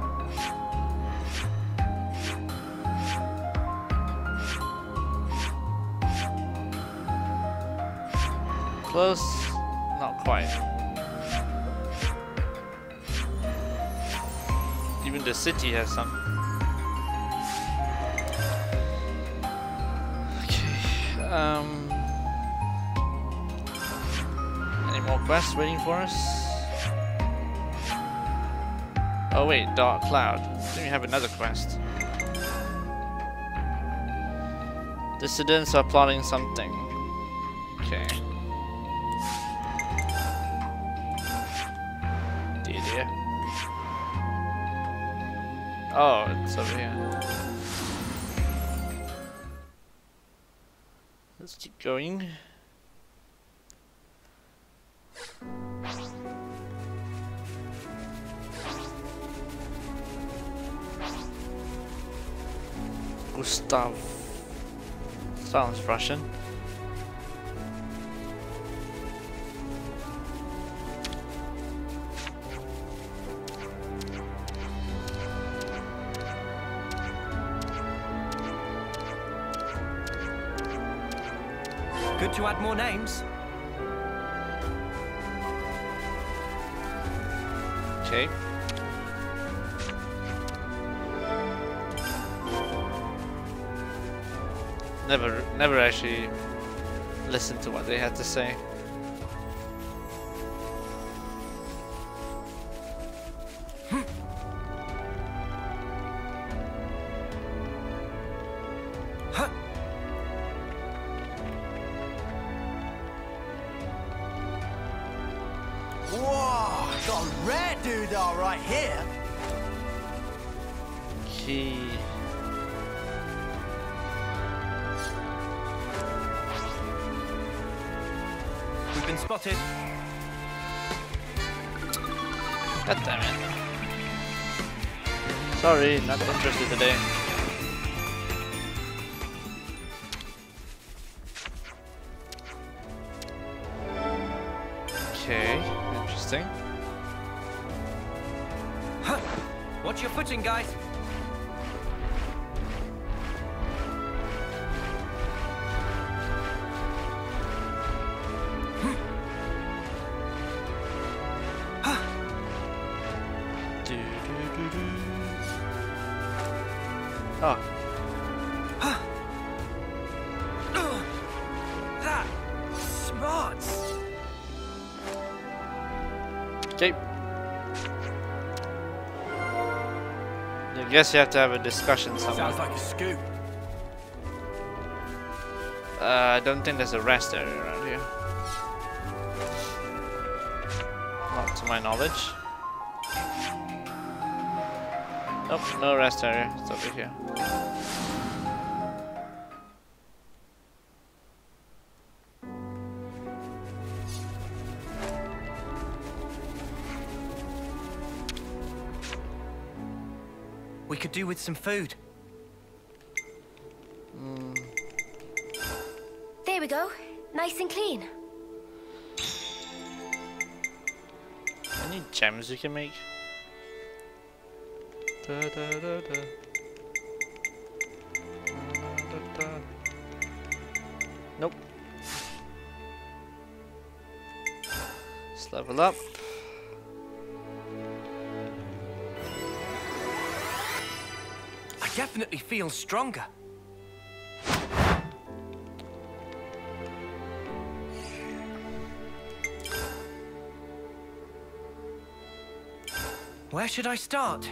Close, not quite. Even the city has some. Okay. Um. Any more quests waiting for us? Oh wait, Dark Cloud. Then we have another quest. Dissidents are plotting something. Okay. Oh, it's over here. Let's keep going. Gustav. Sounds Russian. More names. Okay. never, never actually listened to what they had to say. Guess you have to have a discussion somewhere. Sounds like a scoop. Uh, I don't think there's a rest area around here. Not to my knowledge. Nope, no rest area. It's over here. We could do with some food. There we go. Nice and clean. Any gems you can make? Da, da, da, da. Da, da, da. Nope. Let's level up. Definitely feel stronger. Where should I start?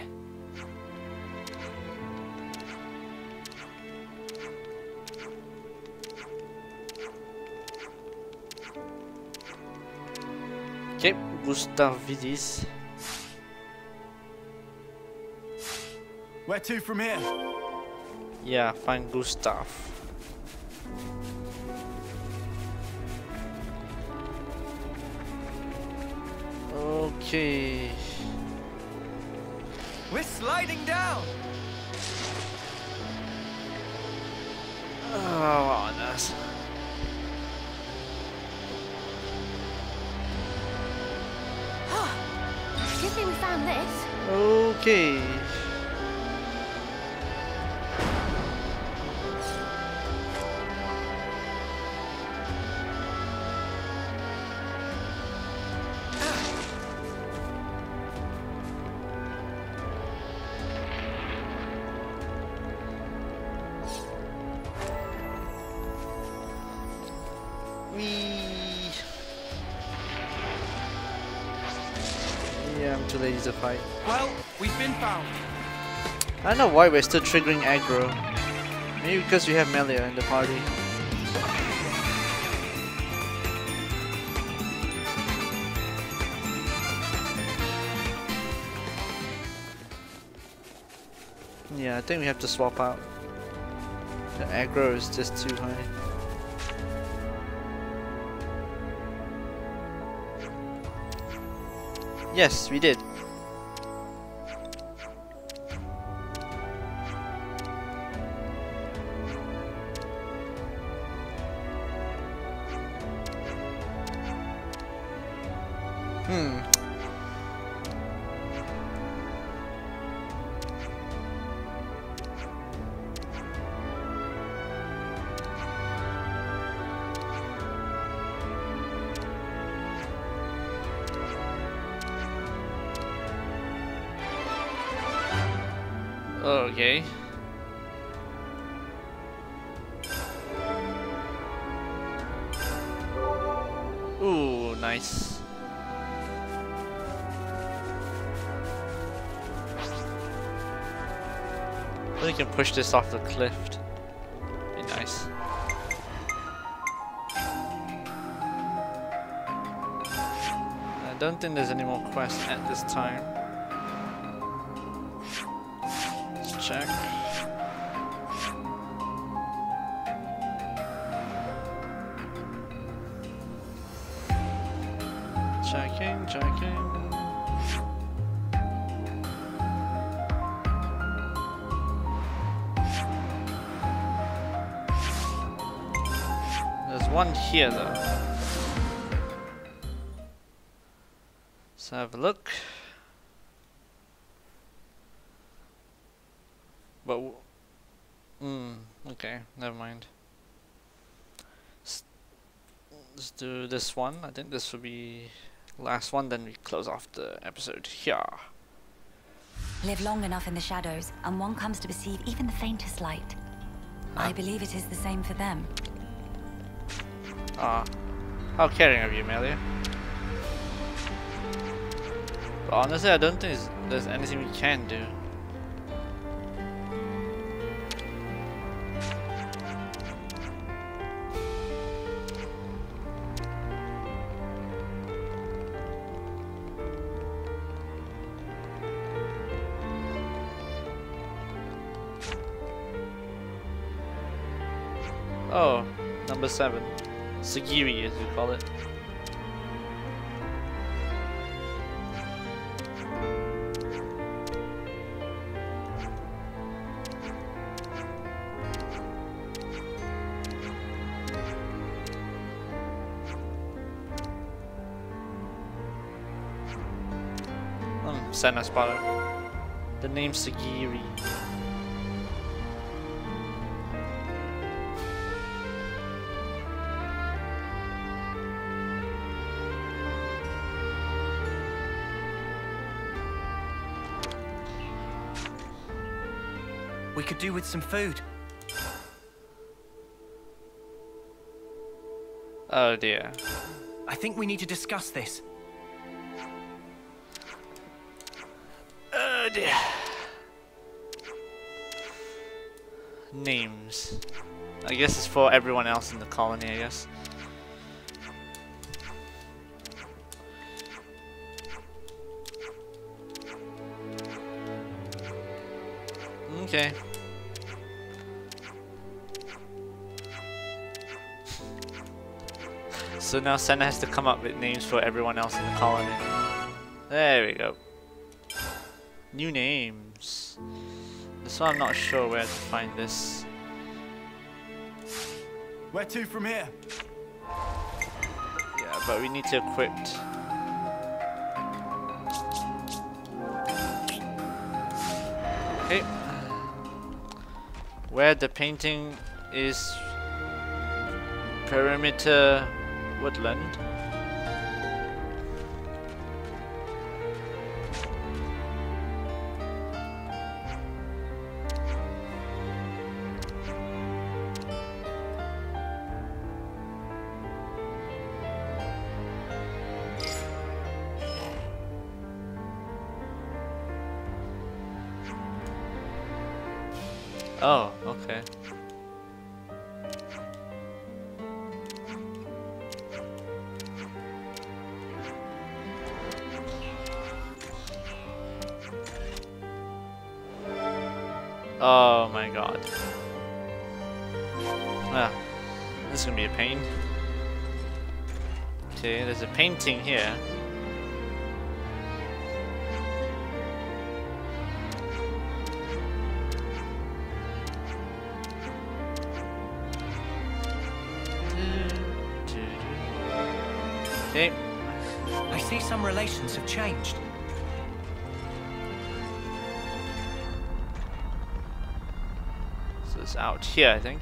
Okay, Gustavidis. Where to from here? Yeah, find Gustav. Okay. We're sliding down. Oh, nice. Good thing we found this. Okay. Yeah, I'm too lazy to fight. Well, we've been found. I don't know why we're still triggering aggro. Maybe because we have Melia in the party. Yeah, I think we have to swap out. The aggro is just too high. Yes, we did. Push this off the cliff. Be nice. I don't think there's any more quests at this time. Here though. Let's have a look. But, hmm, okay, never mind. S- Let's do this one. I think this will be last one. Then we close off the episode here. Live long enough in the shadows, and one comes to perceive even the faintest light. I believe it is the same for them. Ah, how caring of you, Melia. But honestly, I don't think there's anything we can do. Oh, number seven. Sagiri, as we call it. Hmm, Sena spotted. The name Sagiri. Could do with some food. Oh dear. I think we need to discuss this. Oh dear. Names. I guess it's for everyone else in the colony, I guess. Okay. So now Sena has to come up with names for everyone else in the colony. There we go. New names. This one I'm not sure where to find this. Where to from here? Yeah, but we need to equip. Okay. Where the painting is perimeter woodland. There's a painting here. Hmm. Okay. I see some relations have changed. So it's out here, I think.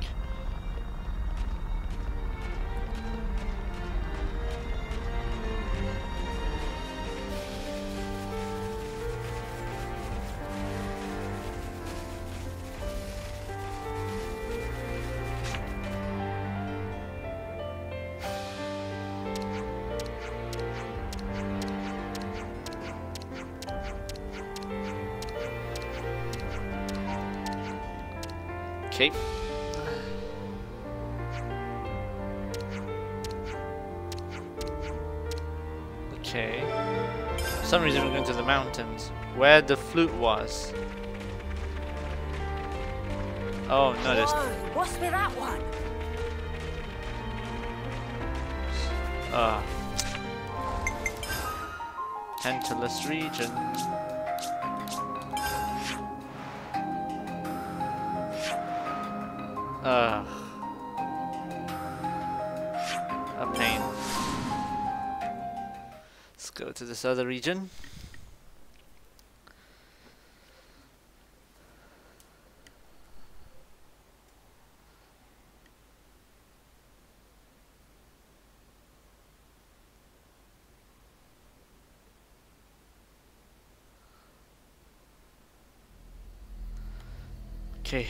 Where the flute was. Oh no, there's Whoa, what's with that one? uh Tantalus region. Ugh. A pain. Let's go to this other region. Okay.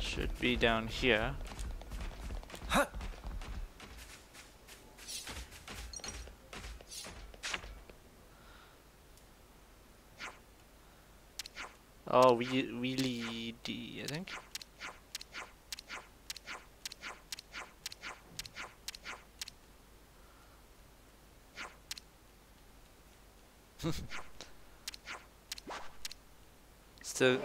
Should be down here. Oh, we really D, I think. Still.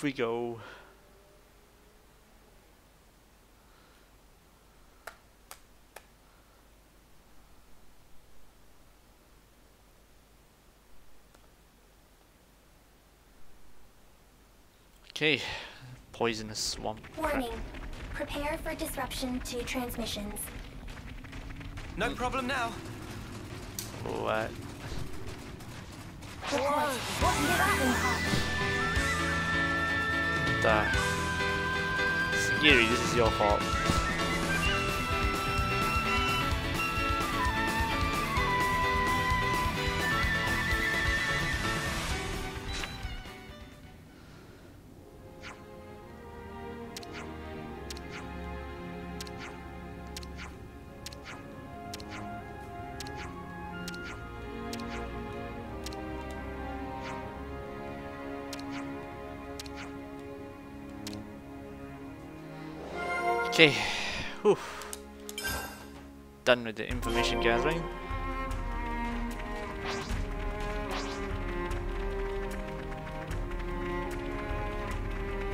Up we go. Okay, poisonous swamp. Warning. Prepare for disruption to transmissions. No problem now. What? Whoa, Uh, Sagiri, this is your fault. Okay, Whew. done with the information gathering.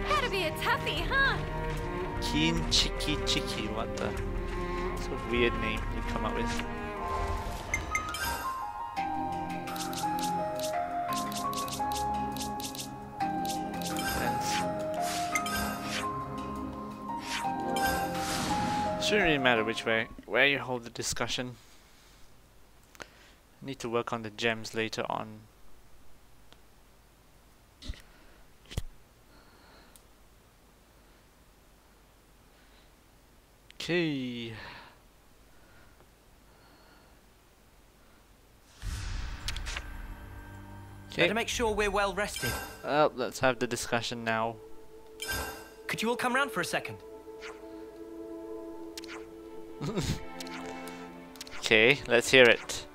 Gotta be a toughie, huh? Keen Chiki Chiki, what the? It's a weird name you come up with. Matter which way, where you hold the discussion. Need to work on the gems later on. Okay. Better make sure we're well rested. Uh, let's have the discussion now. Could you all come round for a second? Okay, let's hear it.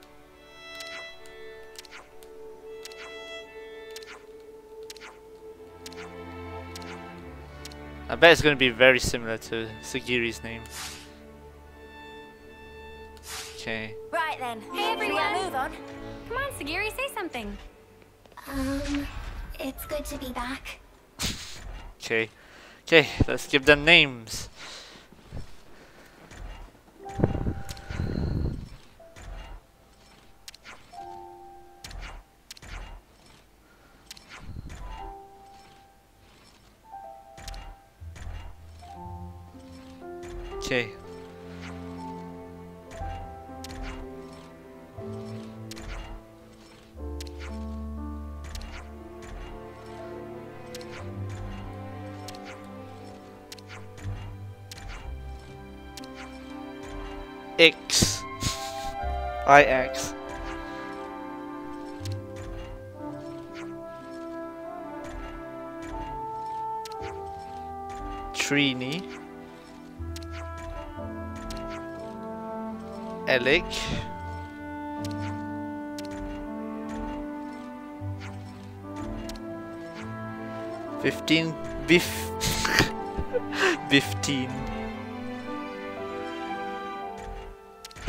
I bet it's going to be very similar to Sagiri's name. Okay. Right then. Hey everyone. move on? Come on, Sagiri, say something. Um, it's good to be back. Okay. Okay, let's give them names. Okay. X. I X. Trini. Alec. Fifteen biff fifteen.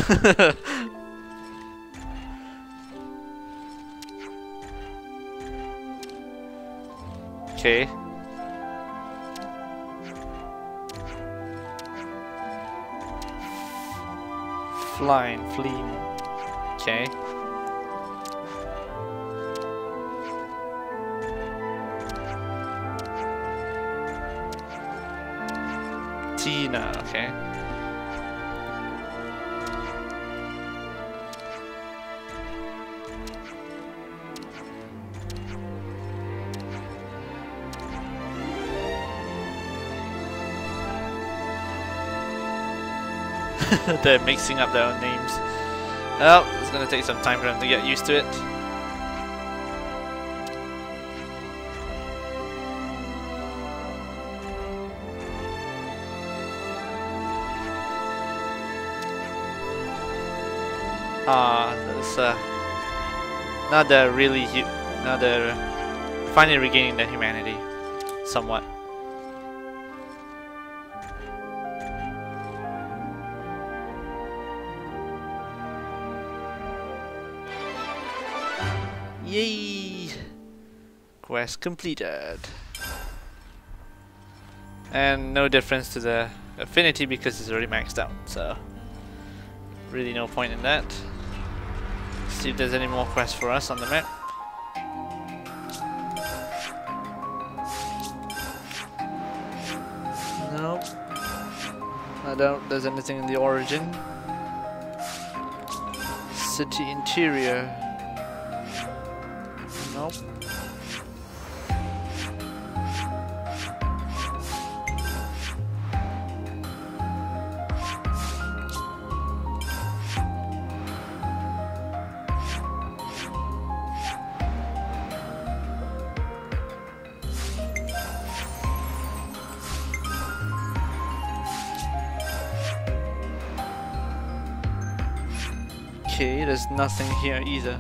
okay. Flying, fleeing. Okay. Tina, okay. They're mixing up their own names. Well, it's gonna take some time for them to get used to it. Ah, that's uh, now they're really, now they're finally regaining their humanity, somewhat. Quest completed. And no difference to the affinity because it's already maxed out, so really no point in that. See if there's any more quests for us on the map. Nope. I doubt there's anything in the origin. City interior. Nothing here either.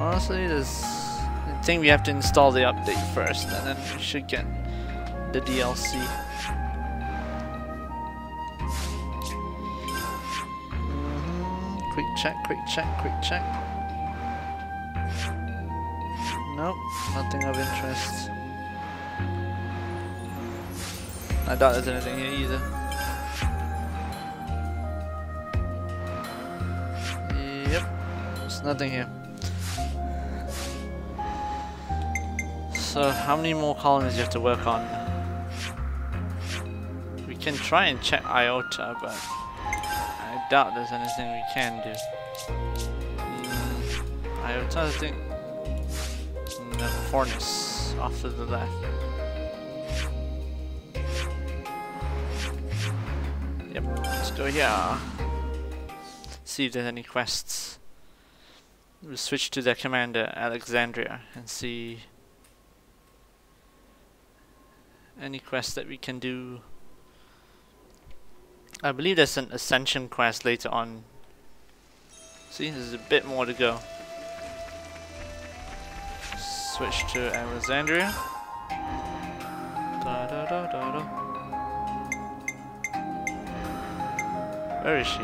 Honestly, this... I think we have to install the update first, and then we should get the DLC. Mhm, Quick check, quick check, quick check. Nope, nothing of interest. I doubt there's anything here either. Nothing here. So how many more colonies you have to work on? We can try and check Iota, but I doubt there's anything we can do. Mm, Iota, I think. No, Fornis, off to the left. Yep, let's go here. See if there's any quests. We'll switch to the commander, Alexandria, and see any quest that we can do. I believe there's an ascension quest later on. See, there's a bit more to go. Switch to Alexandria. Da, da, da. Where is she?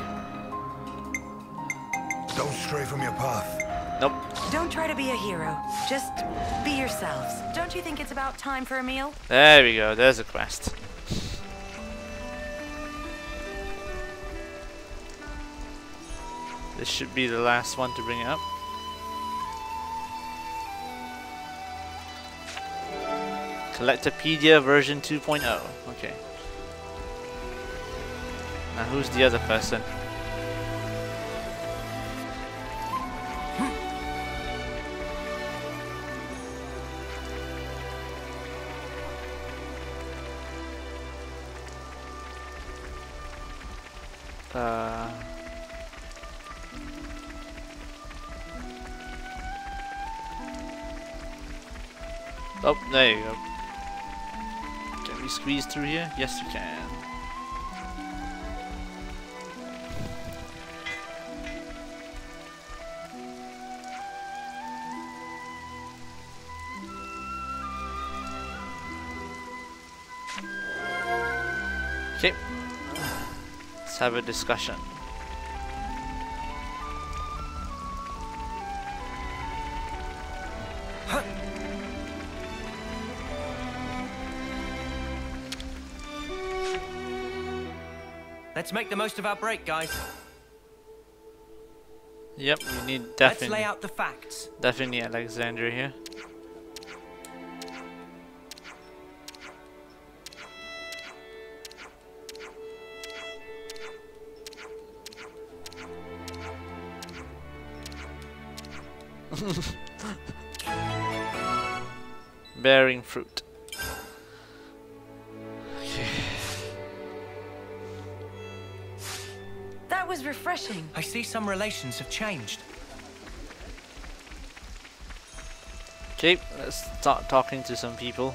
Don't stray from your path. Nope. Don't try to be a hero. Just be yourselves. Don't you think it's about time for a meal? There we go, there's a quest. This should be the last one to bring it up. Collectopedia version 2.0. Okay. Now who's the other person? Through here? Yes, you can. Okay. Let's have a discussion. Let's make the most of our break, guys. Yep, we need definitely. Let's definitely lay out the facts. definitely Alexandria here. Bearing fruit. Refreshing. I see some relations have changed. Okay, let's start talking to some people.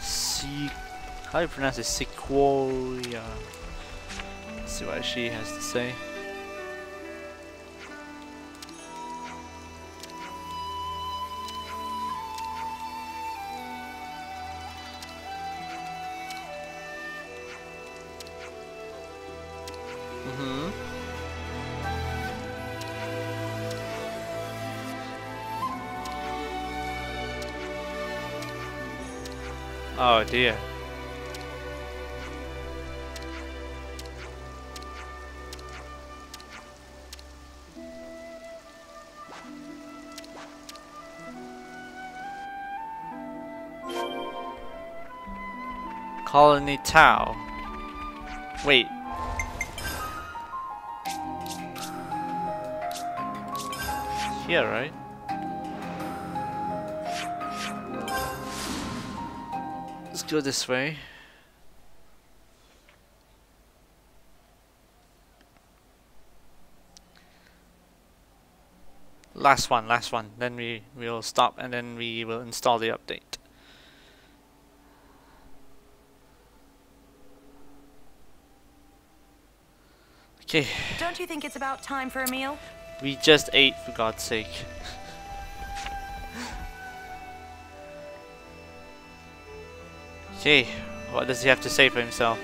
See, how do you pronounce it? Sequoia. Let's see what she has to say. Dear. Colony Tau. Wait. Here, right? Go this way. Last one, last one. Then we will stop and then we will install the update. Okay, Don't you think it's about time for a meal? we just ate for God's sake. Okay, what does he have to say for himself?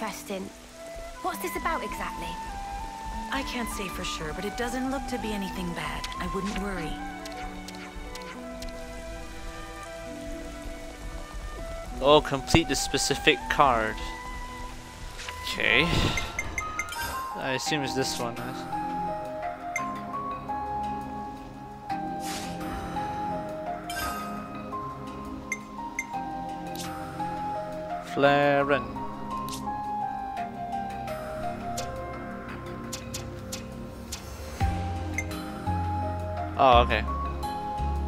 Interesting. What's this about exactly? I can't say for sure, but it doesn't look to be anything bad. I wouldn't worry. Oh, complete the specific card. Okay. I assume it's this one. Right? Flaren. Oh, okay.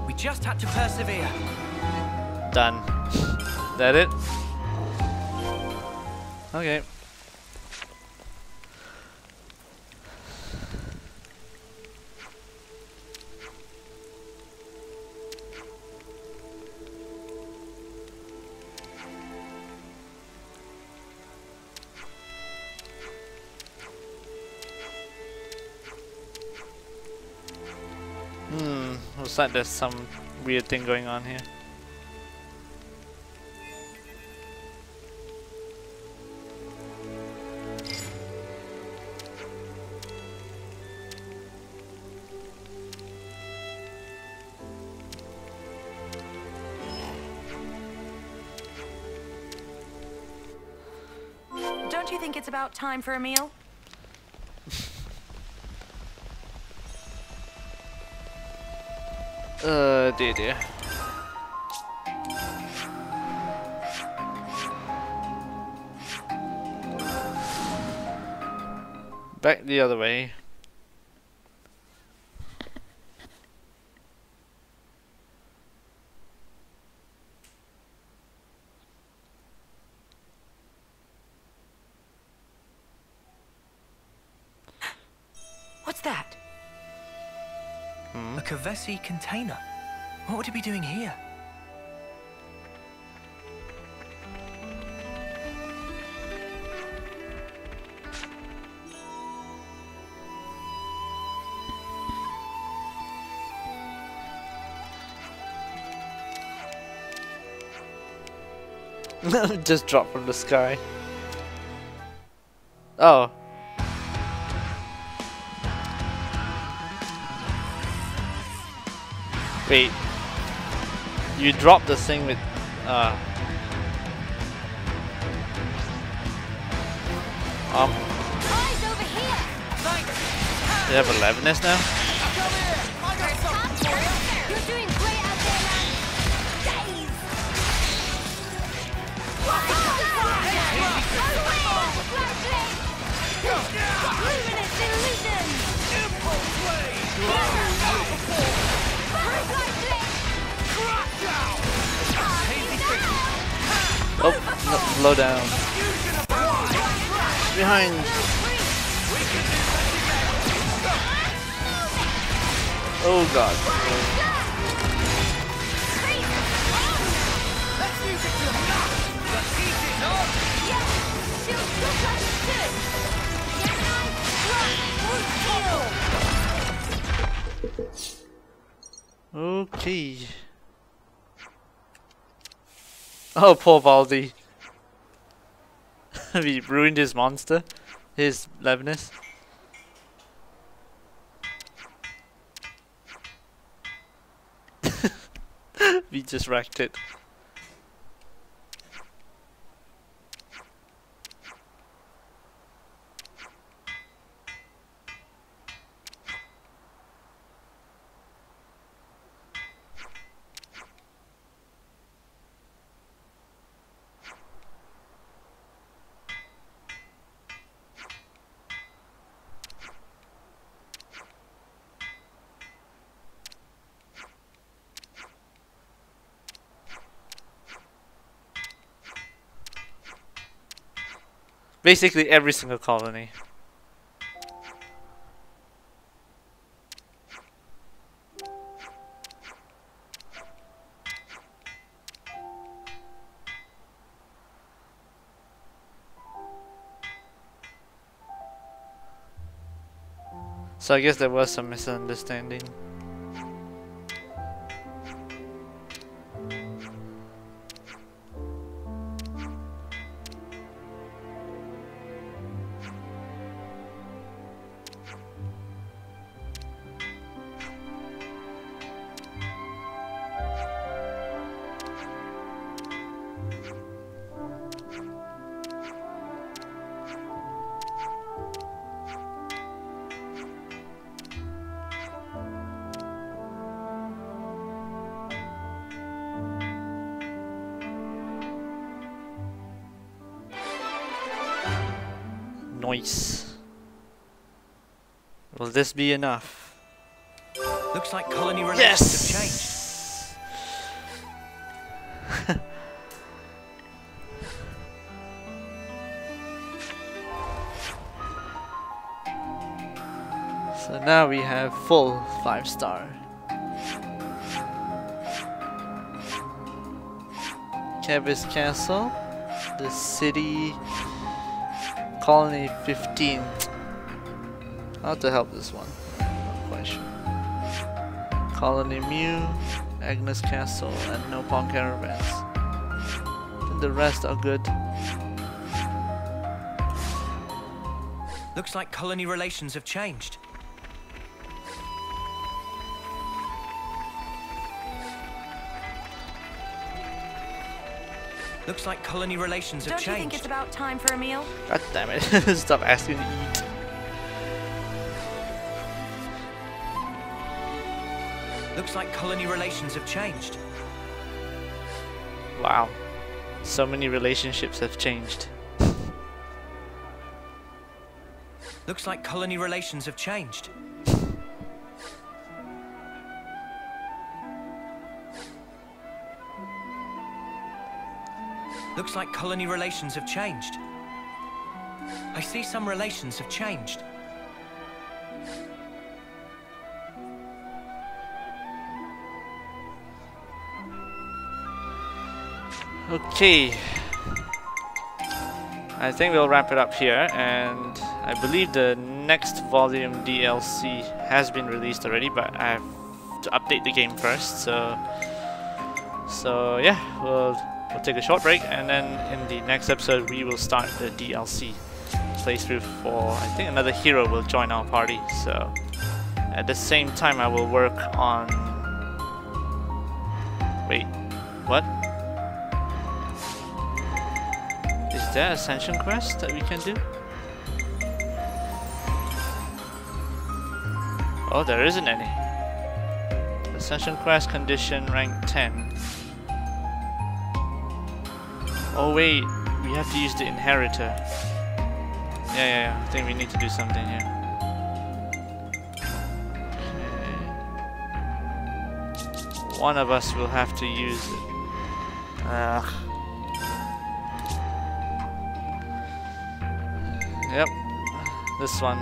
We just had to persevere. Done. that it? Okay. like there's some weird thing going on here. Don't you think it's about time for a meal? Dear er dear. Back the other way. What's that? Hmm? A Kevesi container. What would it be doing here? Just dropped from the sky. Oh. Wait. You dropped the thing with uh Um Eyes over here! they have eleveness now? You're Slow down. Behind. Oh god. Okay. Oh, poor Baldi. we ruined his monster. His Levnis. we just wrecked it. Basically every single colony. So I guess there was some misunderstanding. This be enough? Looks like colony relations have changed. Yes! so now we have full 5 star. Keves Castle, the city Colony 15. How to help this one? Not quite sure. Colony Mu, Agnus Castle, and no Pawn Caravans. And the rest are good. Looks like colony relations have changed. Looks like colony relations have changed. Don't you think it's about time for a meal? God damn it. Stop asking Looks like colony relations have changed. Wow. So many relationships have changed. Looks like colony relations have changed. Looks like colony relations have changed. I see some relations have changed. Okay. I think we'll wrap it up here and I believe the next volume DLC has been released already but I have to update the game first so so yeah we'll we'll take a short break and then in the next episode we will start the DLC playthrough for I think another hero will join our party so at the same time I will work on Is there ascension quest that we can do? Oh, there isn't any. Ascension quest condition rank 10. Oh wait, we have to use the inheritor. Yeah, yeah, yeah. I think we need to do something here. One of us will have to use it. Ugh. Yep, this one.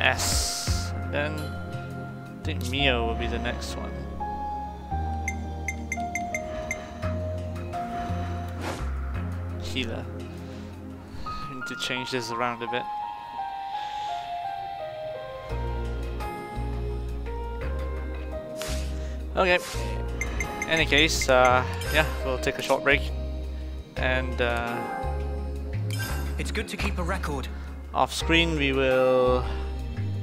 S. Then I think Mio will be the next one. Healer. Need to change this around a bit. Okay. Any case, uh, yeah, we'll take a short break. And uh, It's good to keep a record. off screen we will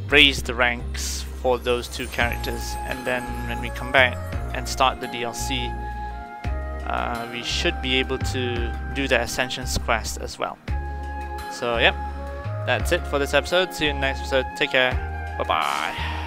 raise the ranks for those two characters. And then when we come back and start the DLC, uh, we should be able to do the Ascensions quest as well. So, yep, that's it for this episode. See you in the next episode. Take care. Bye bye.